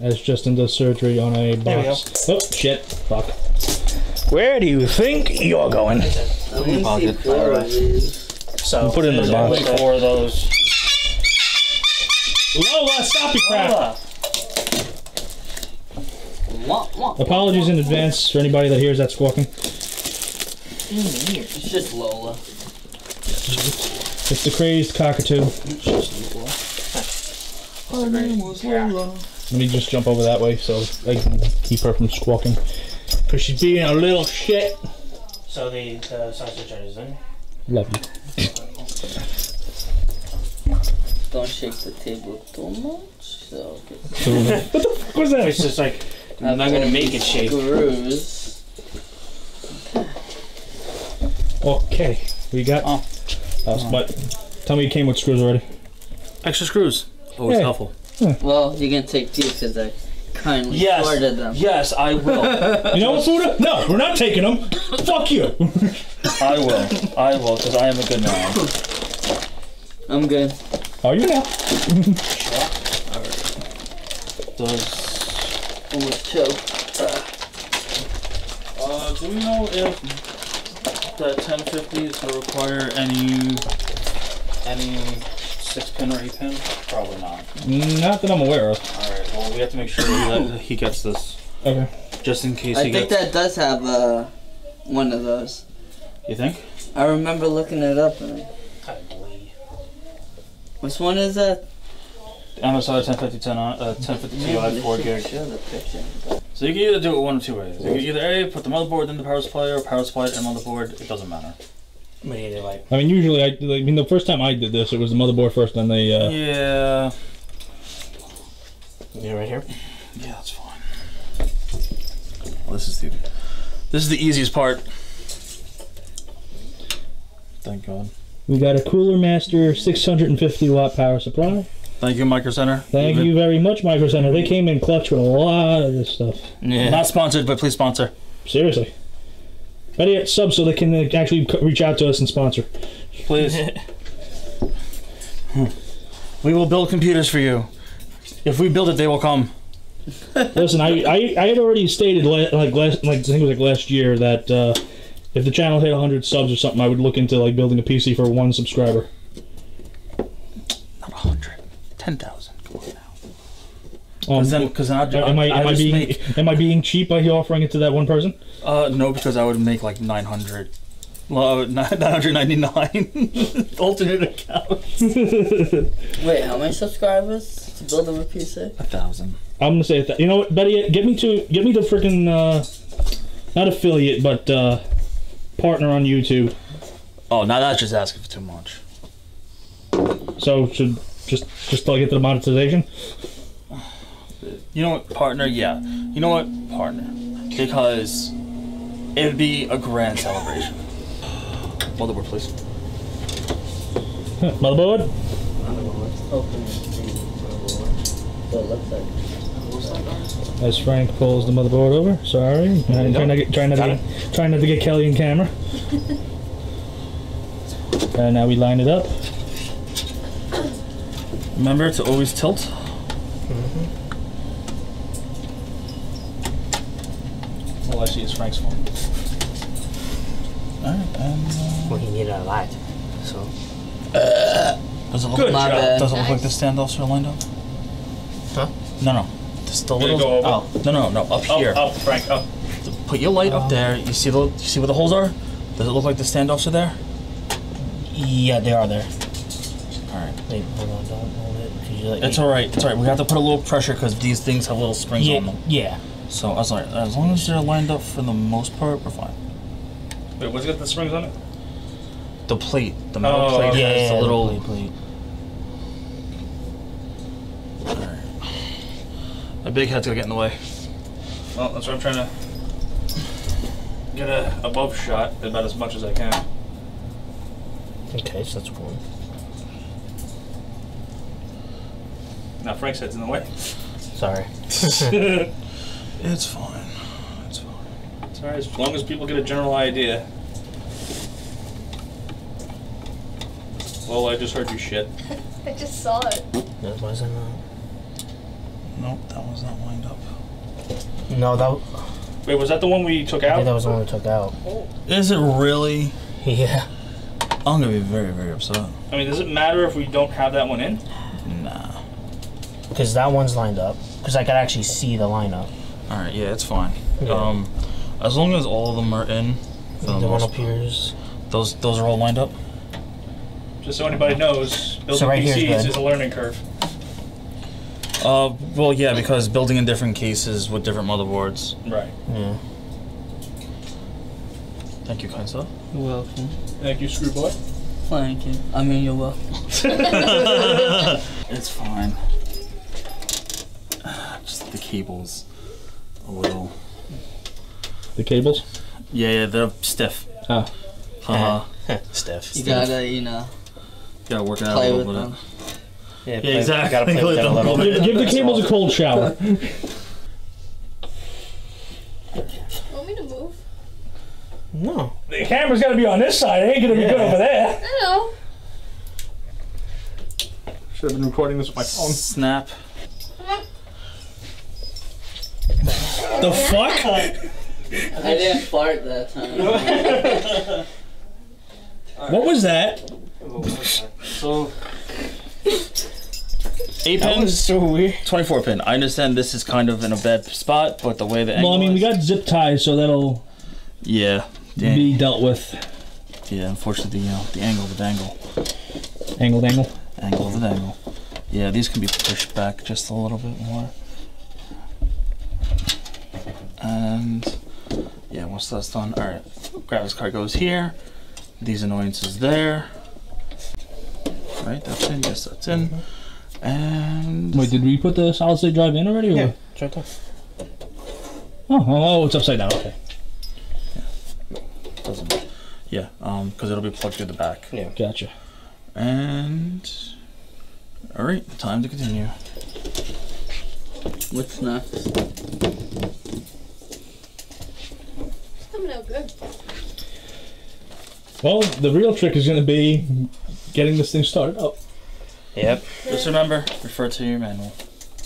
Speaker 2: As Justin does surgery on a
Speaker 3: There we
Speaker 2: box. Oh shit! Fuck. Where do you think you're going?
Speaker 5: I only see
Speaker 4: pocket.
Speaker 5: four of.
Speaker 3: So
Speaker 2: Put it in the box.
Speaker 4: Four of those.
Speaker 2: Lola, stop your crap!
Speaker 5: Wah, wah.
Speaker 2: Apologies in advance for anybody that hears that squawking.
Speaker 5: It's just Lola.
Speaker 2: It's the crazed cockatoo. Oh, there's Lola. Let me just jump over that way so I can keep her from squawking. Cause she's being a little shit.
Speaker 3: So the, the sausage is in.
Speaker 2: Love you.
Speaker 5: Don't shake the table too much. So
Speaker 2: So, what the fuck was that?
Speaker 3: It's just like I'm not gonna make it shake.
Speaker 5: Screws.
Speaker 2: Okay, we got.
Speaker 4: Oh.
Speaker 2: Uh, but tell me you came with screws already.
Speaker 4: Extra screws. Always
Speaker 2: Yeah.
Speaker 4: helpful.
Speaker 5: Well, you can take these because I kindly
Speaker 4: Yes.
Speaker 5: ordered them.
Speaker 4: Yes, I will.
Speaker 2: You know what, Fuda? No, we're not taking them. Fuck you.
Speaker 4: I will. I will, because I am a good man.
Speaker 5: I'm good.
Speaker 2: Are you now?
Speaker 4: Does
Speaker 5: Almost choked.
Speaker 4: uh, do we know if that 1050 is gonna require any any six pin or eight pin? Probably not.
Speaker 2: Not that I'm aware of.
Speaker 4: All right. Well, we have to make sure that he gets this,
Speaker 2: Okay.
Speaker 4: just in case
Speaker 5: I
Speaker 4: he
Speaker 5: think
Speaker 4: gets.
Speaker 5: that does have a one of those.
Speaker 4: You think?
Speaker 5: I remember looking it up. And which one is that?
Speaker 4: MSI 1050 10 on, uh, 1050 Ti
Speaker 5: Maybe
Speaker 4: 4 gig.
Speaker 5: should Show the picture.
Speaker 4: So you can either do it one of two ways. You can either A, put the motherboard in the power supply, or power supply and motherboard. It doesn't matter.
Speaker 3: But either like
Speaker 2: I mean, usually, I, I mean, the first time I did this, it was the motherboard first, then the. Uh,
Speaker 4: Yeah.
Speaker 3: yeah, right here.
Speaker 4: Yeah, that's fine. Well, this is the this is the easiest part. Thank God.
Speaker 2: We got a Cooler Master 650 watt power supply.
Speaker 4: Thank you, Micro Center.
Speaker 2: Thank you very much, Micro Center. They came in clutch with a lot of this stuff.
Speaker 3: Yeah.
Speaker 4: Not sponsored, but please sponsor.
Speaker 2: Seriously. Better yet, sub so they can uh, actually reach out to us and sponsor.
Speaker 4: Please. we will build computers for you. If we build it, they will come.
Speaker 2: Listen, I, I, I had already stated like last like I think it was like last year that uh, if the channel hit 100 subs or something, I would look into like building a PC for one subscriber.
Speaker 4: Not a hundred. Ten thousand. Come on now.
Speaker 2: Um,
Speaker 4: Because then, because I'd,
Speaker 2: am I
Speaker 4: I'd
Speaker 2: am I
Speaker 4: just
Speaker 2: being
Speaker 4: make,
Speaker 2: am I being cheap by offering it to that one person?
Speaker 4: uh, no, because I would make like nine hundred. Well, nine hundred ninety nine alternate account.
Speaker 5: Wait, how many subscribers to build them a PC?
Speaker 4: A thousand.
Speaker 2: I'm gonna say that. You know what? Better yet, get me to get me to freaking uh, not affiliate, but uh, partner on YouTube.
Speaker 4: Oh, now that's just asking for too much.
Speaker 2: So should just just till I get to the monetization.
Speaker 4: You know what, partner? Yeah. You know what, partner? Because it'd be a grand celebration. Motherboard, please.
Speaker 2: Motherboard.
Speaker 5: I don't know. Let's open motherboard. So it looks like.
Speaker 2: As Frank pulls the motherboard over. Sorry, I'm trying to get trying not to get, trying not to get Kelly in camera. and now we line it up.
Speaker 4: Remember to always tilt. All I see is Frank's phone. Alright, and uh,
Speaker 3: Well, he needed a light. So
Speaker 4: does it look
Speaker 1: Good
Speaker 4: like
Speaker 5: job.
Speaker 4: does it look like the standoffs are lined up?
Speaker 3: Huh?
Speaker 4: No, no. Just the little.
Speaker 1: go over?
Speaker 4: Oh, no, no, no. Up here.
Speaker 1: Up, up, Frank, up.
Speaker 4: Put your light up oh. there. You see the you see where the holes are? Does it look like the standoffs are there?
Speaker 3: yeah, they are there.
Speaker 4: All right.
Speaker 3: Wait, hold on, don't hold it. 'cause you like-
Speaker 4: It's all right. It's all right. We have to put a little pressure because these things have little springs on them.
Speaker 3: yeah.
Speaker 4: So I was like, as long as they're lined up for the most part, we're fine.
Speaker 1: Wait, what's got the springs on it?
Speaker 4: The plate, the metal
Speaker 1: Oh,
Speaker 4: plate
Speaker 1: okay.
Speaker 3: Yeah,
Speaker 4: has the
Speaker 3: the
Speaker 4: little.
Speaker 3: plate, plate.
Speaker 4: A big head's gonna get in the way.
Speaker 1: Well, that's what I'm trying to get a above shot about as much as I can.
Speaker 3: Okay, so that's one.
Speaker 1: Now Frank's head's in the way.
Speaker 3: Sorry.
Speaker 4: It's fine. It's fine.
Speaker 1: It's alright, as long as people get a general idea. Well, I just heard you shit.
Speaker 6: I just saw it.
Speaker 3: That wasn't.
Speaker 4: Nope, that one's not lined up.
Speaker 3: no, that.
Speaker 1: Wait, was that the one we took out?
Speaker 3: I
Speaker 1: out?
Speaker 3: think that was the one we took out.
Speaker 4: Is it really?
Speaker 3: Yeah.
Speaker 4: I'm gonna be very, very upset.
Speaker 1: I mean, does it matter if we don't have that one in?
Speaker 4: Nah.
Speaker 3: Because that one's lined up. Because I could actually see the lineup.
Speaker 4: All right, yeah, it's fine.
Speaker 3: Yeah.
Speaker 4: Um, as long as all of them are in, for the
Speaker 3: the one
Speaker 4: most
Speaker 3: up here is.
Speaker 4: those those are all lined up.
Speaker 1: Just so anybody knows, building
Speaker 3: right here's
Speaker 1: PCs
Speaker 3: good.
Speaker 1: is a learning curve.
Speaker 4: Uh, well, yeah, because building in different cases with different motherboards.
Speaker 1: Right.
Speaker 3: Yeah.
Speaker 4: Thank you, kind sir.
Speaker 5: You're welcome.
Speaker 1: Thank you, Screwboy.
Speaker 5: Thank you. I mean, you're welcome.
Speaker 4: It's fine. Just the cables, a little.
Speaker 2: The cables.
Speaker 4: Yeah, yeah, they're stiff.
Speaker 2: Ah.
Speaker 4: Haha.
Speaker 3: Steph.
Speaker 5: You gotta, you know,
Speaker 4: Gotta work it out a
Speaker 5: with
Speaker 4: little
Speaker 5: them.
Speaker 3: Yeah,
Speaker 4: Yeah, exactly.
Speaker 3: Gotta play with that a little
Speaker 4: Give-
Speaker 3: bit.
Speaker 2: Give the cables a cold shower.
Speaker 6: Want me to move?
Speaker 3: No.
Speaker 2: The camera's got to be on this side. It ain't gonna be good over there.
Speaker 6: I know.
Speaker 1: Should have been recording this with my phone.
Speaker 4: Snap.
Speaker 2: The fuck?
Speaker 5: I didn't fart that time.
Speaker 2: What was that?
Speaker 4: So. Eight
Speaker 3: That was
Speaker 4: pins,
Speaker 3: so weird.
Speaker 4: 24 pin. I understand this is kind of in a bad spot, but the way the
Speaker 2: Well, I mean, we got zip ties, so that'll.
Speaker 4: Yeah, Dang.
Speaker 2: be dealt with.
Speaker 4: Yeah, unfortunately, you know, the angle of the dangle.
Speaker 2: Angle, dangle.
Speaker 4: Angle of the dangle. Yeah, these can be pushed back just a little bit more. And yeah, once that's done, all right, graphics card goes here. These annoyances there. Right, that's in. Yes, that's in. Mm-hmm. And
Speaker 2: Wait, did we put the solid state drive in already? Or?
Speaker 3: Yeah, it's right there.
Speaker 2: Oh, oh, it's upside down. Okay,
Speaker 4: doesn't. Yeah, um, because it'll be plugged through the back.
Speaker 3: Yeah.
Speaker 2: gotcha.
Speaker 4: And all right, time to continue.
Speaker 5: What's next?
Speaker 6: Coming out good.
Speaker 2: Well, the real trick is going to be getting this thing started up.
Speaker 3: Yep.
Speaker 4: Just remember, refer to your manual.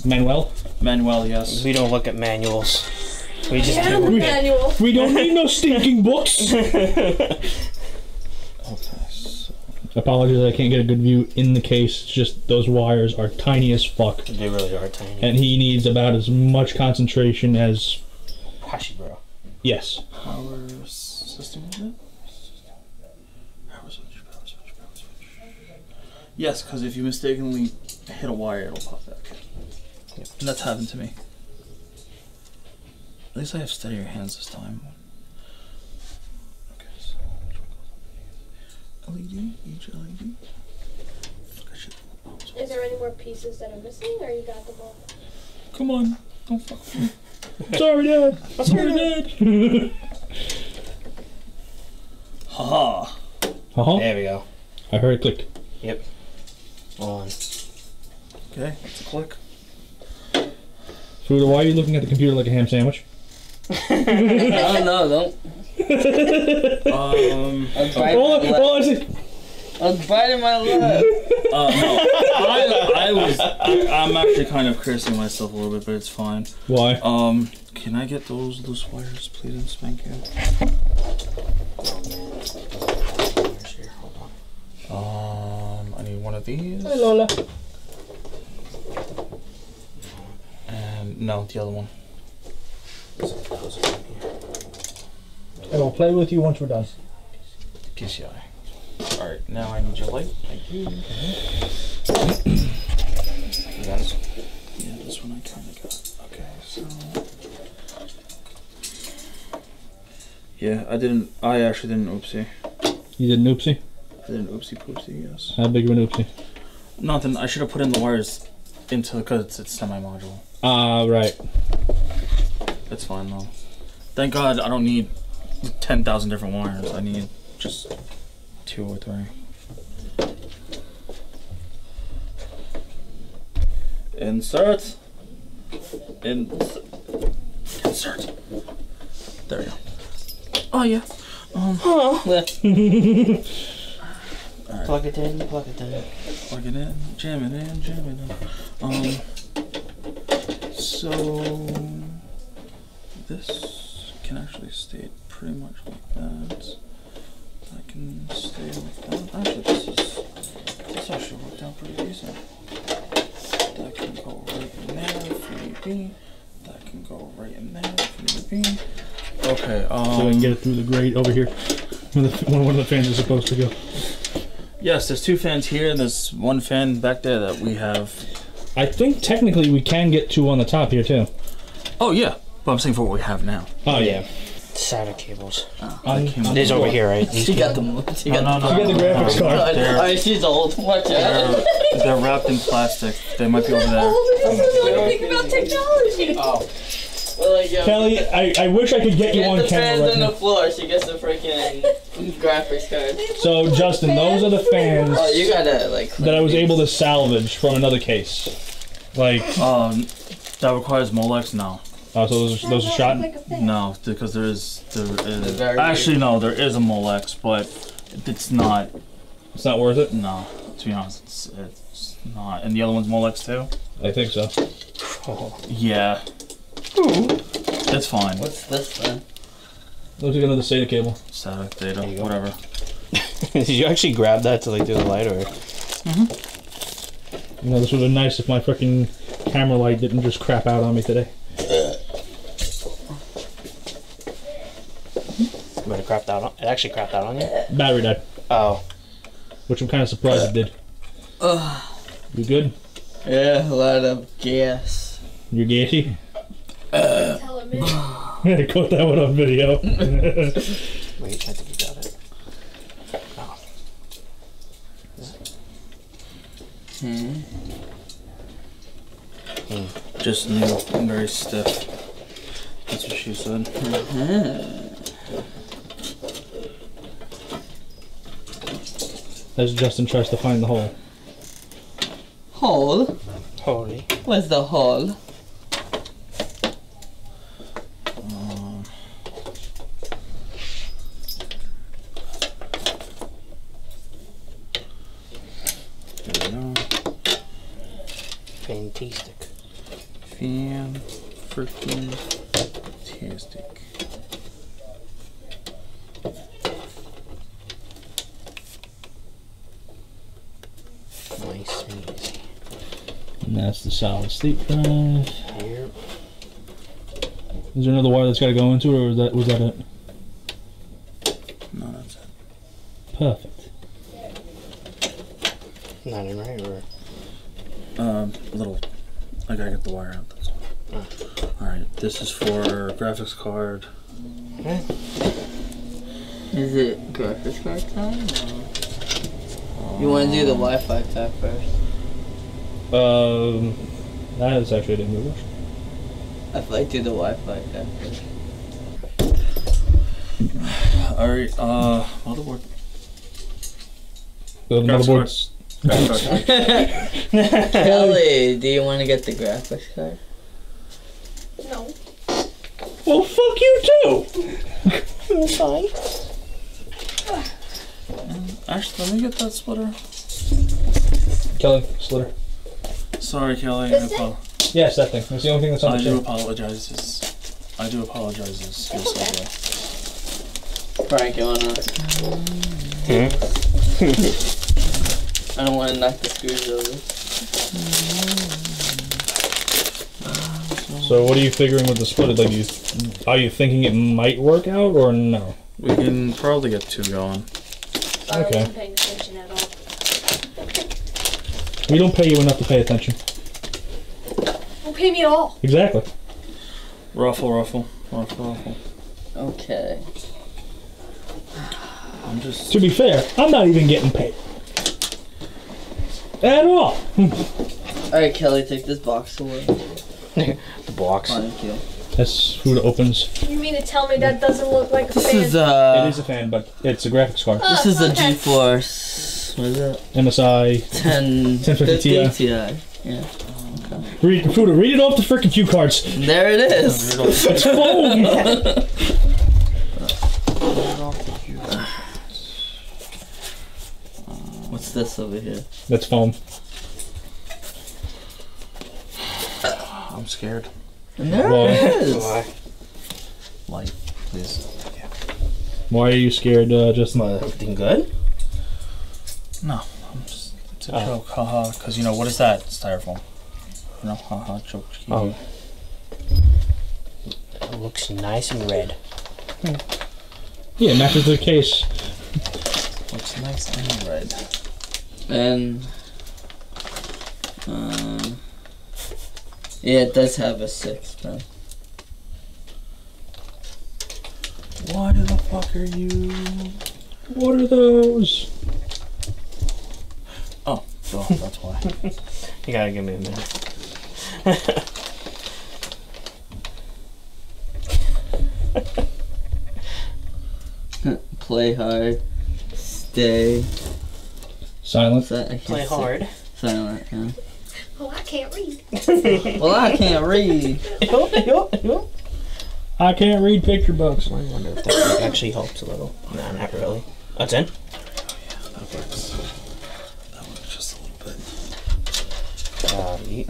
Speaker 2: Manuel,
Speaker 4: Manuel, yes.
Speaker 3: We don't look at manuals. We just
Speaker 6: Yeah,
Speaker 3: do.
Speaker 6: the manual.
Speaker 2: we don't need no stinking books.
Speaker 4: Okay, so
Speaker 2: Apologies, that I can't get a good view in the case. It's just those wires are tiny as fuck,
Speaker 3: They really are tiny.
Speaker 2: and he needs about as much concentration as
Speaker 3: Hashi, bro.
Speaker 2: yes.
Speaker 4: power system is it? Power switch, power switch, power switch. Yes, because if you mistakenly hit a wire, it'll pop back. And that's happened to me. At least I have steadier hands this time. Okay, so LED, each LED. Fuck, I should-
Speaker 6: Is there any more pieces that are missing, or you got them all?
Speaker 4: Come on, don't fuck with me.
Speaker 2: Sorry, Dad. Sorry, Dad.
Speaker 4: Haha.
Speaker 2: uh-huh.
Speaker 3: There we go.
Speaker 2: I heard it clicked.
Speaker 3: On.
Speaker 4: Okay, it's a click.
Speaker 2: Fuda, why are you looking at the computer like a ham sandwich?
Speaker 5: no, no, don't.
Speaker 4: Um,
Speaker 5: I was biting
Speaker 2: Oh,
Speaker 5: my lip.
Speaker 2: oh, I see.
Speaker 5: I was biting my lip.
Speaker 4: Uh, no, I, I was. I, I'm actually kind of cursing myself a little bit, but it's fine.
Speaker 2: Why?
Speaker 4: Um, can I get those loose wires, please, and spank you?
Speaker 3: Where's here? Hold on.
Speaker 4: Um, I need one of these.
Speaker 2: Hi, Lola.
Speaker 4: And no, the other one.
Speaker 2: I will play with you once we're done.
Speaker 4: PCI. All right, now I need your light. Thank you.
Speaker 3: Got?
Speaker 4: Yeah, this one I kind of got. Okay, so. Yeah, I didn't. I actually didn't oopsie.
Speaker 2: You did an oopsie?
Speaker 4: I did an oopsie poopsie. Yes.
Speaker 2: How big of an oopsie?
Speaker 4: Nothing. I should have put in the wires into because it's, it's semi-module.
Speaker 2: Ah, right.
Speaker 4: It's fine though. Thank God I don't need ten thousand different wires. I need just two or three. Insert. In. Insert. There we go. Oh yeah. Um.
Speaker 3: Plug it in, plug it in.
Speaker 4: Plug it in, jam it in, jam it in. Um, so this can actually stay pretty much like that. That can stay like that. Actually, this is this actually worked out pretty decent. That can go right in there if need be. That can go right in there if need be. Okay. Um.
Speaker 2: So we can get it through the grate over here. Where the, where one of the fans is supposed to go.
Speaker 4: Yes, there's two fans here, and there's one fan back there that we have.
Speaker 2: I think technically we can get two on the top here too.
Speaker 4: Oh yeah, but I'm saying for what we have now.
Speaker 2: Oh yeah.
Speaker 3: SATA cables.
Speaker 2: Um,
Speaker 3: It is over here, right?
Speaker 5: She got the. She got
Speaker 4: no,
Speaker 5: the.
Speaker 4: no,
Speaker 2: You get the graphics card.
Speaker 4: They're-
Speaker 5: I she's old. Watch out.
Speaker 4: They're, they're wrapped in plastic. They might be over there.
Speaker 6: Old doesn't know anything about technology.
Speaker 5: Oh. Well, like, yeah.
Speaker 2: Kelly, I, I wish I could get you
Speaker 5: Get
Speaker 2: on
Speaker 5: the
Speaker 2: camera
Speaker 5: fans
Speaker 2: right
Speaker 5: on the floor. She gets the freaking graphics card.
Speaker 2: So Justin, those are the fans
Speaker 5: Oh, you gotta like.
Speaker 2: that I was able to salvage from another case. Like,
Speaker 4: Um, that requires Molex. No,
Speaker 2: oh, so those are, those are shot.
Speaker 6: Like a fan.
Speaker 4: no, because there is there is
Speaker 5: very-
Speaker 4: actually no, there is a Molex, but it's not.
Speaker 2: It's not worth it.
Speaker 4: No, to be honest, it's, it's not. And the other one's Molex too.
Speaker 2: I think so. Oh.
Speaker 4: Yeah. It's fine.
Speaker 5: What's this then?
Speaker 2: Looks like another SATA cable.
Speaker 4: SATA, data,
Speaker 3: There you go.
Speaker 4: whatever.
Speaker 3: Did you actually grab that to like do the light or? Mm-hmm.
Speaker 2: You know, this would have been nice if my freaking camera light didn't just crap out on me today. Mm-hmm.
Speaker 3: But it crapped out on. It actually crapped out on you.
Speaker 2: Battery died,
Speaker 3: Oh.
Speaker 2: which I'm kind of surprised it did. You good?
Speaker 5: Yeah, a lot of gas.
Speaker 2: You're gassy?
Speaker 6: Tell him it.
Speaker 2: I caught that one on video.
Speaker 3: Wait, I think you got it. Oh.
Speaker 5: Hmm.
Speaker 4: Just new, very stiff. That's what she said.
Speaker 2: As Justin tries to find the hole.
Speaker 5: Hole?
Speaker 3: Holy.
Speaker 5: Where's the hole?
Speaker 4: Um, there we go.
Speaker 3: Fantastic.
Speaker 4: Fan freaking tastic.
Speaker 3: Nice and easy.
Speaker 2: And that's the solid state drive.
Speaker 3: Here.
Speaker 2: Is there another wire that's got to go into it, or was that was that it?
Speaker 4: No, that's it.
Speaker 2: Perfect.
Speaker 3: Not in right or.
Speaker 4: Um, a little. I gotta get the wire out. That's all. All right, this is for graphics card.
Speaker 5: Is it graphics card time? or- You want to do the Wi-Fi pack first?
Speaker 2: Um, that is actually a damn good
Speaker 5: I feel like to do the Wi-Fi pack first.
Speaker 4: All right, uh, motherboard.
Speaker 2: The motherboard's
Speaker 4: Graphics card.
Speaker 5: Kelly, do you want to get the graphics card?
Speaker 6: No.
Speaker 2: well, fuck you too.
Speaker 4: Actually, let me get that splitter.
Speaker 2: Kelly, splitter.
Speaker 4: Sorry, Kelly. I,
Speaker 6: This
Speaker 4: apo-
Speaker 2: Yes, that thing. That's the only thing that's on
Speaker 4: I
Speaker 2: the
Speaker 4: do
Speaker 2: shelf.
Speaker 4: apologize. I do apologize. It's, it's okay.
Speaker 5: Frank, you wanna? I don't want to knock the screws over.
Speaker 2: So, what are you figuring with the splitter? Like, you, are you thinking it might work out or no?
Speaker 4: We can probably get two going.
Speaker 6: I
Speaker 2: Okay.
Speaker 6: wasn't paying attention at all.
Speaker 2: We don't pay you enough to pay attention.
Speaker 6: Don't pay me at all.
Speaker 2: Exactly.
Speaker 4: Ruffle, ruffle, ruffle, ruffle.
Speaker 5: Okay.
Speaker 4: I'm just.
Speaker 2: To be fair, I'm not even getting paid at all.
Speaker 5: All right, Kelly, take this box away.
Speaker 3: The box.
Speaker 5: Thank you.
Speaker 2: That's who it opens.
Speaker 6: You mean to tell me that doesn't look like a fan?
Speaker 5: This
Speaker 6: fan?
Speaker 5: is
Speaker 2: it
Speaker 5: uh.
Speaker 2: is a fan, but it's a graphics card.
Speaker 5: This is a
Speaker 6: okay.
Speaker 5: GeForce. What is it?
Speaker 2: MSI.
Speaker 5: 10
Speaker 2: 1050 Ti.
Speaker 5: Yeah.
Speaker 2: Read, Fuda, read it off the freaking cue cards.
Speaker 5: There it is.
Speaker 2: It's foam.
Speaker 5: What's this over here?
Speaker 2: That's foam.
Speaker 4: I'm scared.
Speaker 5: There
Speaker 2: Why?
Speaker 5: it is.
Speaker 3: Why?
Speaker 4: Light, please.
Speaker 2: Why are you scared, uh, Justin?
Speaker 3: Everything good?
Speaker 4: No, I'm just. It's a
Speaker 3: Oh.
Speaker 4: joke, haha. Because you know what is that? Styrofoam. You know, haha, joke.
Speaker 3: Oh. It looks nice and red.
Speaker 2: Yeah, matches the case.
Speaker 4: Looks nice and red.
Speaker 5: And um, yeah, it does have a six pin.
Speaker 4: Why the fuck are you?
Speaker 2: What are those?
Speaker 4: Oh, oh that's why.
Speaker 3: You gotta give me a minute.
Speaker 5: Play hard, stay.
Speaker 2: Silent.
Speaker 5: Si-
Speaker 3: Play hard.
Speaker 5: Silent. Yeah.
Speaker 6: Oh, I can't read.
Speaker 5: Well, I can't read.
Speaker 2: I can't read picture books.
Speaker 3: I wonder if that actually helps a little. Nah, not really. That's in.
Speaker 4: Oh yeah, that works. That works just a little bit.
Speaker 3: Uh, eat.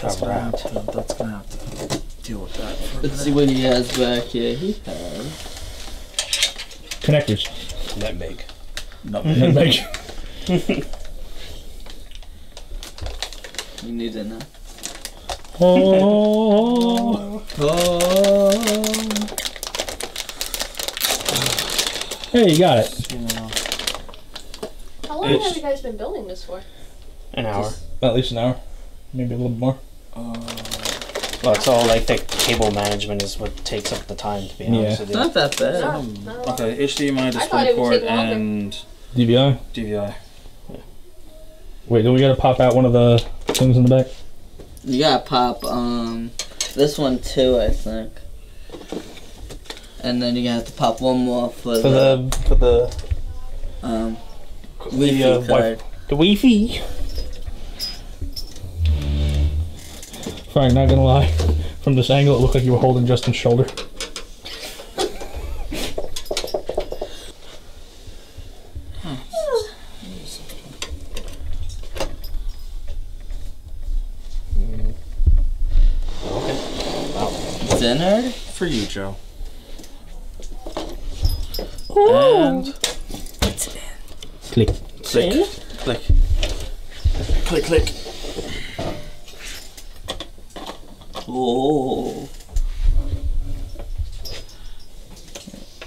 Speaker 4: That's gonna, have to, that's gonna have to deal with that. For a
Speaker 5: Let's see what he has back here. He has.
Speaker 2: Connectors.
Speaker 3: Nutmeg.
Speaker 4: No.
Speaker 2: Like,
Speaker 5: You need it now.
Speaker 2: oh,
Speaker 5: Oh.
Speaker 2: Hey, you got it.
Speaker 4: You know,
Speaker 6: How long
Speaker 2: It's-
Speaker 6: have you guys been building this for?
Speaker 3: An hour.
Speaker 2: At least an hour, maybe a little more.
Speaker 4: uh,
Speaker 3: Well, it's all like the cable management is what takes up the time. To be honest
Speaker 2: Yeah.
Speaker 3: with
Speaker 5: It's
Speaker 3: you.
Speaker 5: not that bad.
Speaker 6: No, not a lot.
Speaker 4: okay, HDMI,
Speaker 6: thought
Speaker 4: display
Speaker 6: it would
Speaker 4: port,
Speaker 6: take longer.
Speaker 4: and
Speaker 2: DVI.
Speaker 4: DVI.
Speaker 2: Wait, do we gotta pop out one of the things in the back?
Speaker 5: You gotta pop um this one too, I think. And then you're gonna have to pop one more for,
Speaker 2: For
Speaker 5: the,
Speaker 2: the for the
Speaker 5: um
Speaker 2: the,
Speaker 5: Wi-Fi
Speaker 2: uh, wi-
Speaker 5: card.
Speaker 2: the Wi-Fi. Frank, not gonna lie, from this angle it looked like you were holding Justin's shoulder.
Speaker 4: For you, Joe. And
Speaker 2: Click.
Speaker 4: click, click, click, click.
Speaker 5: Oh.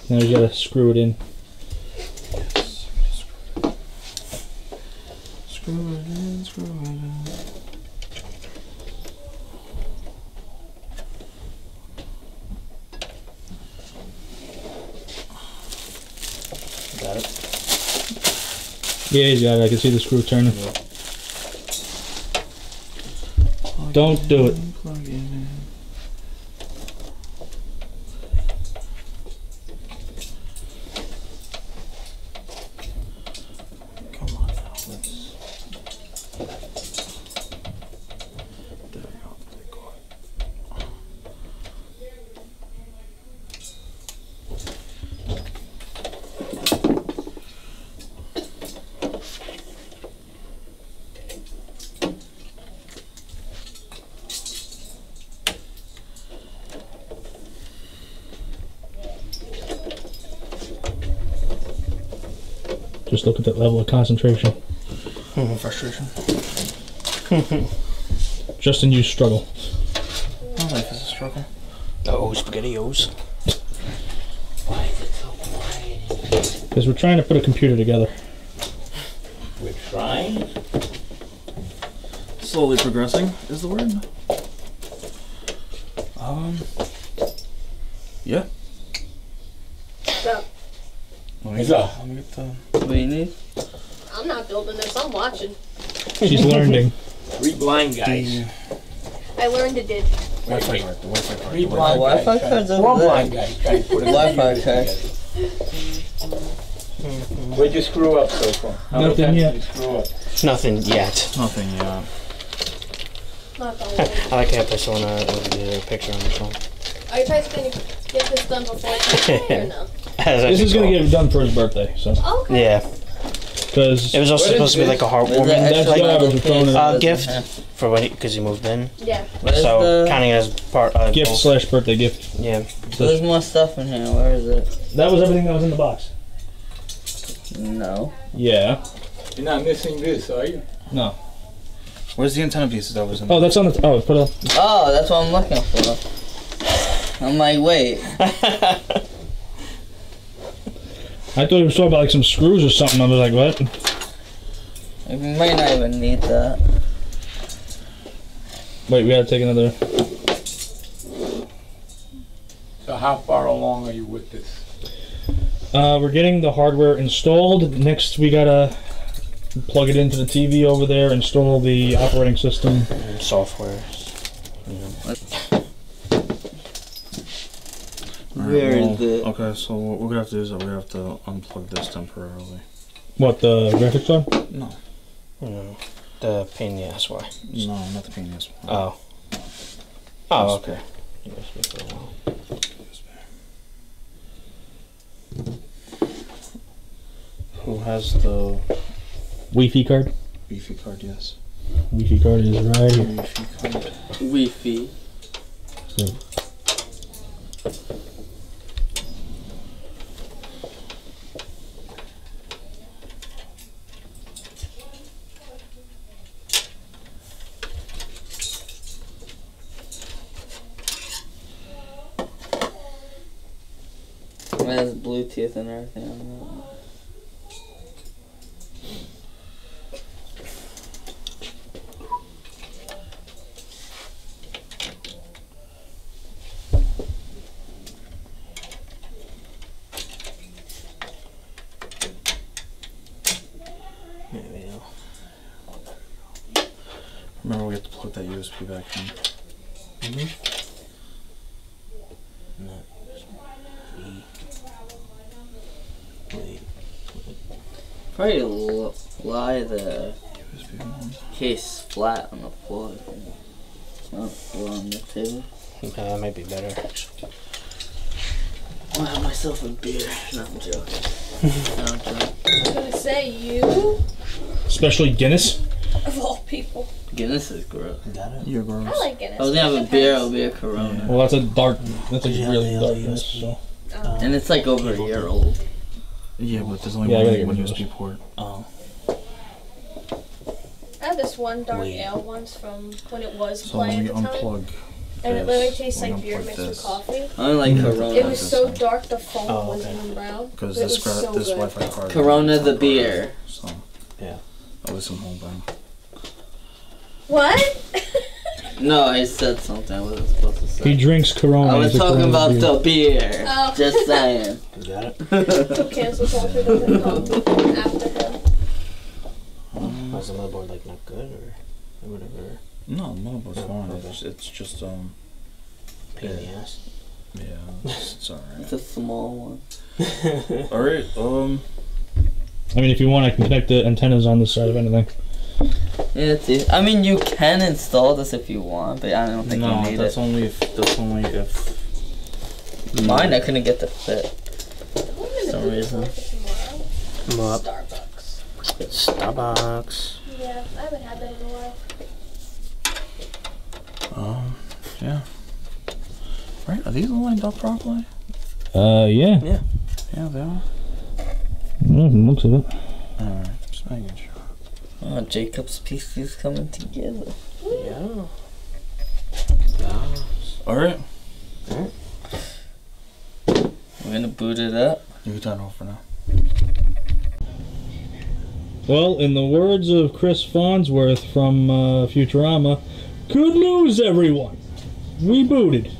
Speaker 2: Now you gotta screw it in.
Speaker 4: Screw it in, screw it in.
Speaker 3: Got it.
Speaker 2: Yeah, he's got it. I can see the screw turning. Don't do it.
Speaker 4: Plug it in. Come on now, let's. There we go. They go.
Speaker 2: Just look at that level of concentration.
Speaker 4: Frustration.
Speaker 2: Justin, you struggle.
Speaker 4: My life is a struggle.
Speaker 3: Oh, spaghettios. Why is it so quiet?
Speaker 2: Because we're trying to put a computer together.
Speaker 3: We're trying.
Speaker 4: Slowly progressing is the word. Um. Yeah.
Speaker 6: So,
Speaker 4: Let me, get, let me get the.
Speaker 5: What do you need?
Speaker 6: I'm not building this. I'm watching.
Speaker 2: She's learning.
Speaker 7: Three blind guys.
Speaker 6: I learned it did.
Speaker 7: Wi-Fi.
Speaker 4: The Wi-Fi card.
Speaker 7: Three blind guys.
Speaker 5: Wi-Fi card's over there.
Speaker 7: blind guys trying to put a
Speaker 5: Wi-Fi
Speaker 7: computer
Speaker 5: card.
Speaker 7: together. Where'd you screw up so far? How
Speaker 2: Nothing yet.
Speaker 7: did you?
Speaker 3: Nothing yet.
Speaker 4: Nothing, yeah.
Speaker 6: Not the only
Speaker 3: I like how I put someone uh, with a picture on the phone.
Speaker 6: Are you guys gonna get this done before Tuesday or no?
Speaker 2: This is gonna get done for his birthday, so.
Speaker 6: Okay.
Speaker 3: Yeah,
Speaker 2: Because
Speaker 3: it was also
Speaker 7: What is
Speaker 3: supposed to be
Speaker 7: this?
Speaker 3: like a
Speaker 5: There's
Speaker 3: heartwarming
Speaker 5: an
Speaker 2: that's
Speaker 5: extra
Speaker 2: what I was throwing
Speaker 5: case
Speaker 3: uh, gift for when because he moved in.
Speaker 6: Yeah.
Speaker 5: Where's
Speaker 3: so
Speaker 5: the-
Speaker 3: counting it as part uh,
Speaker 2: gift
Speaker 3: both-
Speaker 2: slash birthday gift.
Speaker 3: Yeah, So
Speaker 5: There's more stuff in here. Where is it?
Speaker 2: That was everything that was in the box.
Speaker 5: No.
Speaker 2: Yeah.
Speaker 7: You're not missing this, are you?
Speaker 2: No.
Speaker 4: Where's the antenna pieces that was in
Speaker 2: Oh, that's on the. Oh, put it up.
Speaker 5: Oh, that's what I'm looking for. I'm like, wait.
Speaker 2: I thought he was talking about like some screws or something. I was like, what?
Speaker 5: We might not even need that.
Speaker 2: Wait, we gotta take another.
Speaker 7: So how far along are you with this?
Speaker 2: Uh, we're getting the hardware installed. Next, we gotta plug it into the TV over there, install the operating system.
Speaker 3: and software.
Speaker 5: Where is it?
Speaker 4: Okay, so what we're gonna have to do is that we have to unplug this temporarily.
Speaker 2: What the graphics card?
Speaker 4: No.
Speaker 3: You know, the pain in the ass. Why?
Speaker 4: No, not the penis.
Speaker 3: Oh. Oh, okay. USB for a while.
Speaker 4: Who has the
Speaker 2: Wi-Fi card.
Speaker 4: beefy card? Yes.
Speaker 2: Wi-Fi card is right here.
Speaker 4: Beefy card.
Speaker 5: Wi-Fi. It has Bluetooth and everything on
Speaker 4: Remember, we have to plug that USB back in.
Speaker 3: Wait.
Speaker 5: Probably l- lie the
Speaker 4: USB on.
Speaker 5: case flat on the floor. Not or on the table.
Speaker 3: Yeah, that might be better.
Speaker 5: I'll have myself a beer. No, I'm joking. no, I'm joking.
Speaker 6: I was gonna say you
Speaker 2: Especially Guinness.
Speaker 6: of all people.
Speaker 5: Guinness is gross.
Speaker 3: Got it?
Speaker 4: You're gross.
Speaker 6: I like Guinness.
Speaker 5: I was gonna have a beer,
Speaker 6: depends.
Speaker 5: it'll be a Corona.
Speaker 2: Well, that's a dark. That's a
Speaker 3: Did you have
Speaker 2: really
Speaker 3: the
Speaker 2: dark.
Speaker 3: other
Speaker 2: Guinness, so.
Speaker 6: Oh.
Speaker 5: And it's like over a year old.
Speaker 4: Yeah, but there's only
Speaker 2: Yeah,
Speaker 4: one, one USB port.
Speaker 3: Oh.
Speaker 6: I have this one dark
Speaker 3: Wait.
Speaker 6: ale once from when it was
Speaker 4: So let
Speaker 6: playing
Speaker 4: me
Speaker 6: at the time.
Speaker 4: unplug.
Speaker 6: And it
Speaker 4: this.
Speaker 6: literally tastes like beer mixed
Speaker 4: this.
Speaker 6: with coffee.
Speaker 5: I only like mm. Corona.
Speaker 6: It was so dark the foam
Speaker 3: Oh,
Speaker 6: wasn't even brown.
Speaker 4: Because
Speaker 6: It
Speaker 4: this
Speaker 6: was
Speaker 4: gra-
Speaker 6: so
Speaker 4: this
Speaker 6: good.
Speaker 4: Wi-Fi card.
Speaker 5: Corona the
Speaker 4: is
Speaker 5: beer.
Speaker 4: So.
Speaker 3: Yeah.
Speaker 4: At least I'm home buying.
Speaker 6: What?
Speaker 5: No, I said something I wasn't supposed to say.
Speaker 2: He drinks Corona.
Speaker 5: I was talking
Speaker 2: Corona
Speaker 5: about
Speaker 2: beer.
Speaker 5: the beer.
Speaker 6: Oh.
Speaker 5: Just saying.
Speaker 3: Got it?
Speaker 6: so cancel culture doesn't come after him.
Speaker 3: Was the motherboard like not good or, or whatever?
Speaker 4: No, no, but it's
Speaker 3: Oh,
Speaker 4: fine.
Speaker 3: okay.
Speaker 4: It's, it's just um.
Speaker 3: Pain in the ass.
Speaker 4: Yeah, it's, it's alright.
Speaker 5: It's a small one.
Speaker 4: All right. Um.
Speaker 2: I mean, if you want, I can connect the antennas on this side of anything.
Speaker 5: Yeah, it's easy. I mean, you can install this if you want, but I don't think
Speaker 4: no,
Speaker 5: you need
Speaker 4: that's
Speaker 5: it.
Speaker 4: only if that's only if.
Speaker 5: Mine, I couldn't get the fit.
Speaker 6: I'm in the
Speaker 5: Some reason.
Speaker 6: for.
Speaker 3: I'm up.
Speaker 6: Starbucks.
Speaker 3: Starbucks.
Speaker 6: Yeah, I haven't had that in a while.
Speaker 4: Um. Yeah. Right. Are these lined up properly?
Speaker 2: Uh, yeah.
Speaker 4: yeah. Yeah, they are.
Speaker 2: Yeah, from the looks of it.
Speaker 4: All right. Just making sure.
Speaker 5: Oh, Jacob's PC's coming together.
Speaker 3: Yeah.
Speaker 4: Alright. Alright.
Speaker 5: We're gonna boot it up.
Speaker 4: You can turn off for now.
Speaker 2: Well, in the words of Chris Farnsworth from uh, Futurama, good news, everyone. We booted.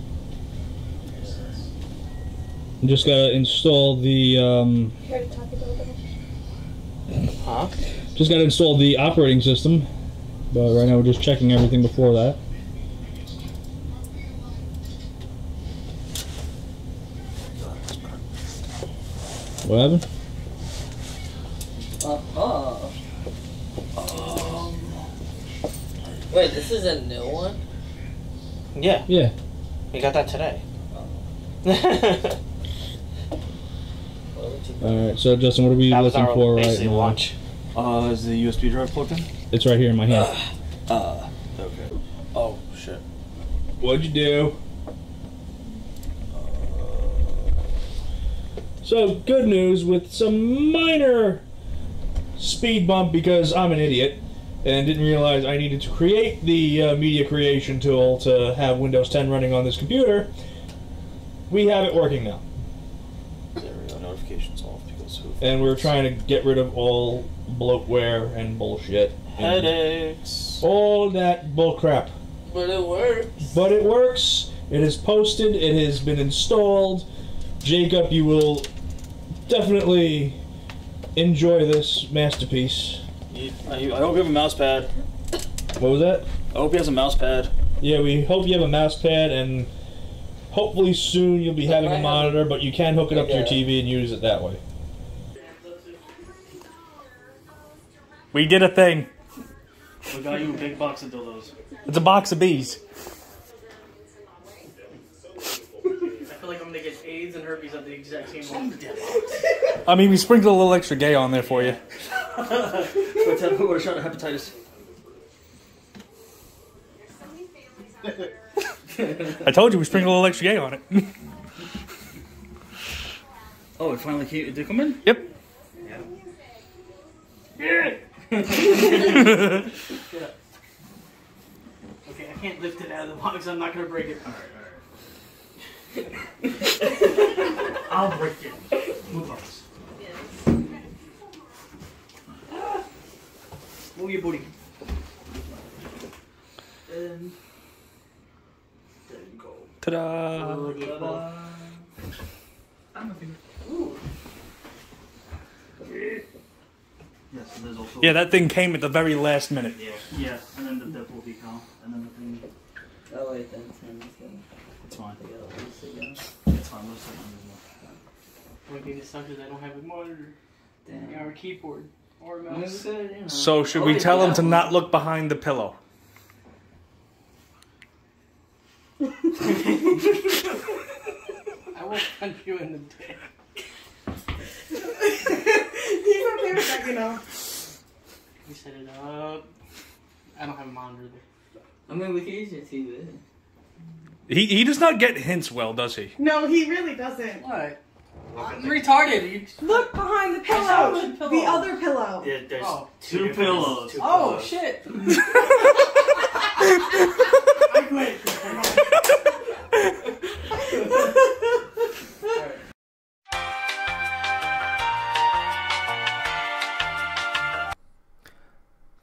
Speaker 2: Just gotta install the um,
Speaker 6: You heard Taco Bell go?
Speaker 3: Huh?
Speaker 2: just gotta install the operating system. But right now we're just checking everything before that. What happened?
Speaker 5: Uh-huh. Um, wait, this is a new one?
Speaker 3: Yeah.
Speaker 2: Yeah.
Speaker 3: We got that today.
Speaker 2: All right. So Justin, what are we
Speaker 3: that
Speaker 2: looking
Speaker 3: our
Speaker 2: for right now?
Speaker 3: launch.
Speaker 4: Uh, is the USB drive plugged in?
Speaker 2: It's right here in my hand.
Speaker 4: Uh. Okay. Oh shit.
Speaker 2: What'd you do? So, good news with some minor speed bump because I'm an idiot and didn't realize I needed to create the uh, media creation tool to have Windows 10 running on this computer. We have it working now.
Speaker 4: There we go. Notifications off
Speaker 2: And we're trying to get rid of all bloatware and bullshit. and
Speaker 4: Headaches.
Speaker 2: All that bullcrap.
Speaker 5: But it works.
Speaker 2: But it works. It is posted. It has been installed. Jacob, you will definitely enjoy this masterpiece.
Speaker 4: I, I hope you have a mouse pad.
Speaker 2: What was that?
Speaker 4: I hope he has a mouse pad.
Speaker 2: Yeah, we hope you have a mouse pad and hopefully soon you'll be having a monitor, but you can hook it up to your TV and use it that way. We did a thing.
Speaker 4: We got you a big box of dildos.
Speaker 2: It's a box of bees.
Speaker 8: I feel like I'm gonna get AIDS and herpes at the exact same moment.
Speaker 2: I mean, we sprinkled a little extra gay on there for you.
Speaker 4: Let's have a shot of hepatitis.
Speaker 2: I told you we sprinkled a little extra gay on it.
Speaker 4: Oh, it finally came. Did it come in?
Speaker 2: Yep.
Speaker 8: Okay, I can't lift it out of the box. I'm not gonna break it. I'll break it. Move box. Move your booty. And there you go.
Speaker 2: Ta-da!
Speaker 4: Also.
Speaker 2: Yeah, that thing came at the very last minute.
Speaker 4: Yeah, yeah, and then the dip will be
Speaker 8: gone, and then the thing. Oh wait, then It's fine. It's fine. Don't have a monitor, Damn. or a keyboard, or a mouse. You know.
Speaker 2: So should oh, we tell him to not look behind the pillow?
Speaker 8: I will punch you in the dick.
Speaker 9: He's okay with that, you know.
Speaker 8: We set it up. I don't have a monitor there.
Speaker 5: I mean, we can use your TV.
Speaker 2: He he does not get hints well, does he?
Speaker 9: No, he really doesn't.
Speaker 8: What? I'm retarded. You...
Speaker 9: Look behind the pillow.
Speaker 8: the pillow.
Speaker 9: The other pillow.
Speaker 8: Yeah, there's
Speaker 5: Oh,
Speaker 8: two,
Speaker 5: two pillows.
Speaker 8: two
Speaker 9: Oh
Speaker 8: pillows.
Speaker 9: shit.
Speaker 8: I quit.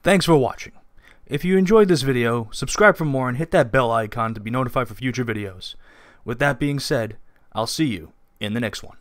Speaker 2: Thanks for watching. If you enjoyed this video, subscribe for more and hit that bell icon to be notified for future videos. With that being said, I'll see you in the next one.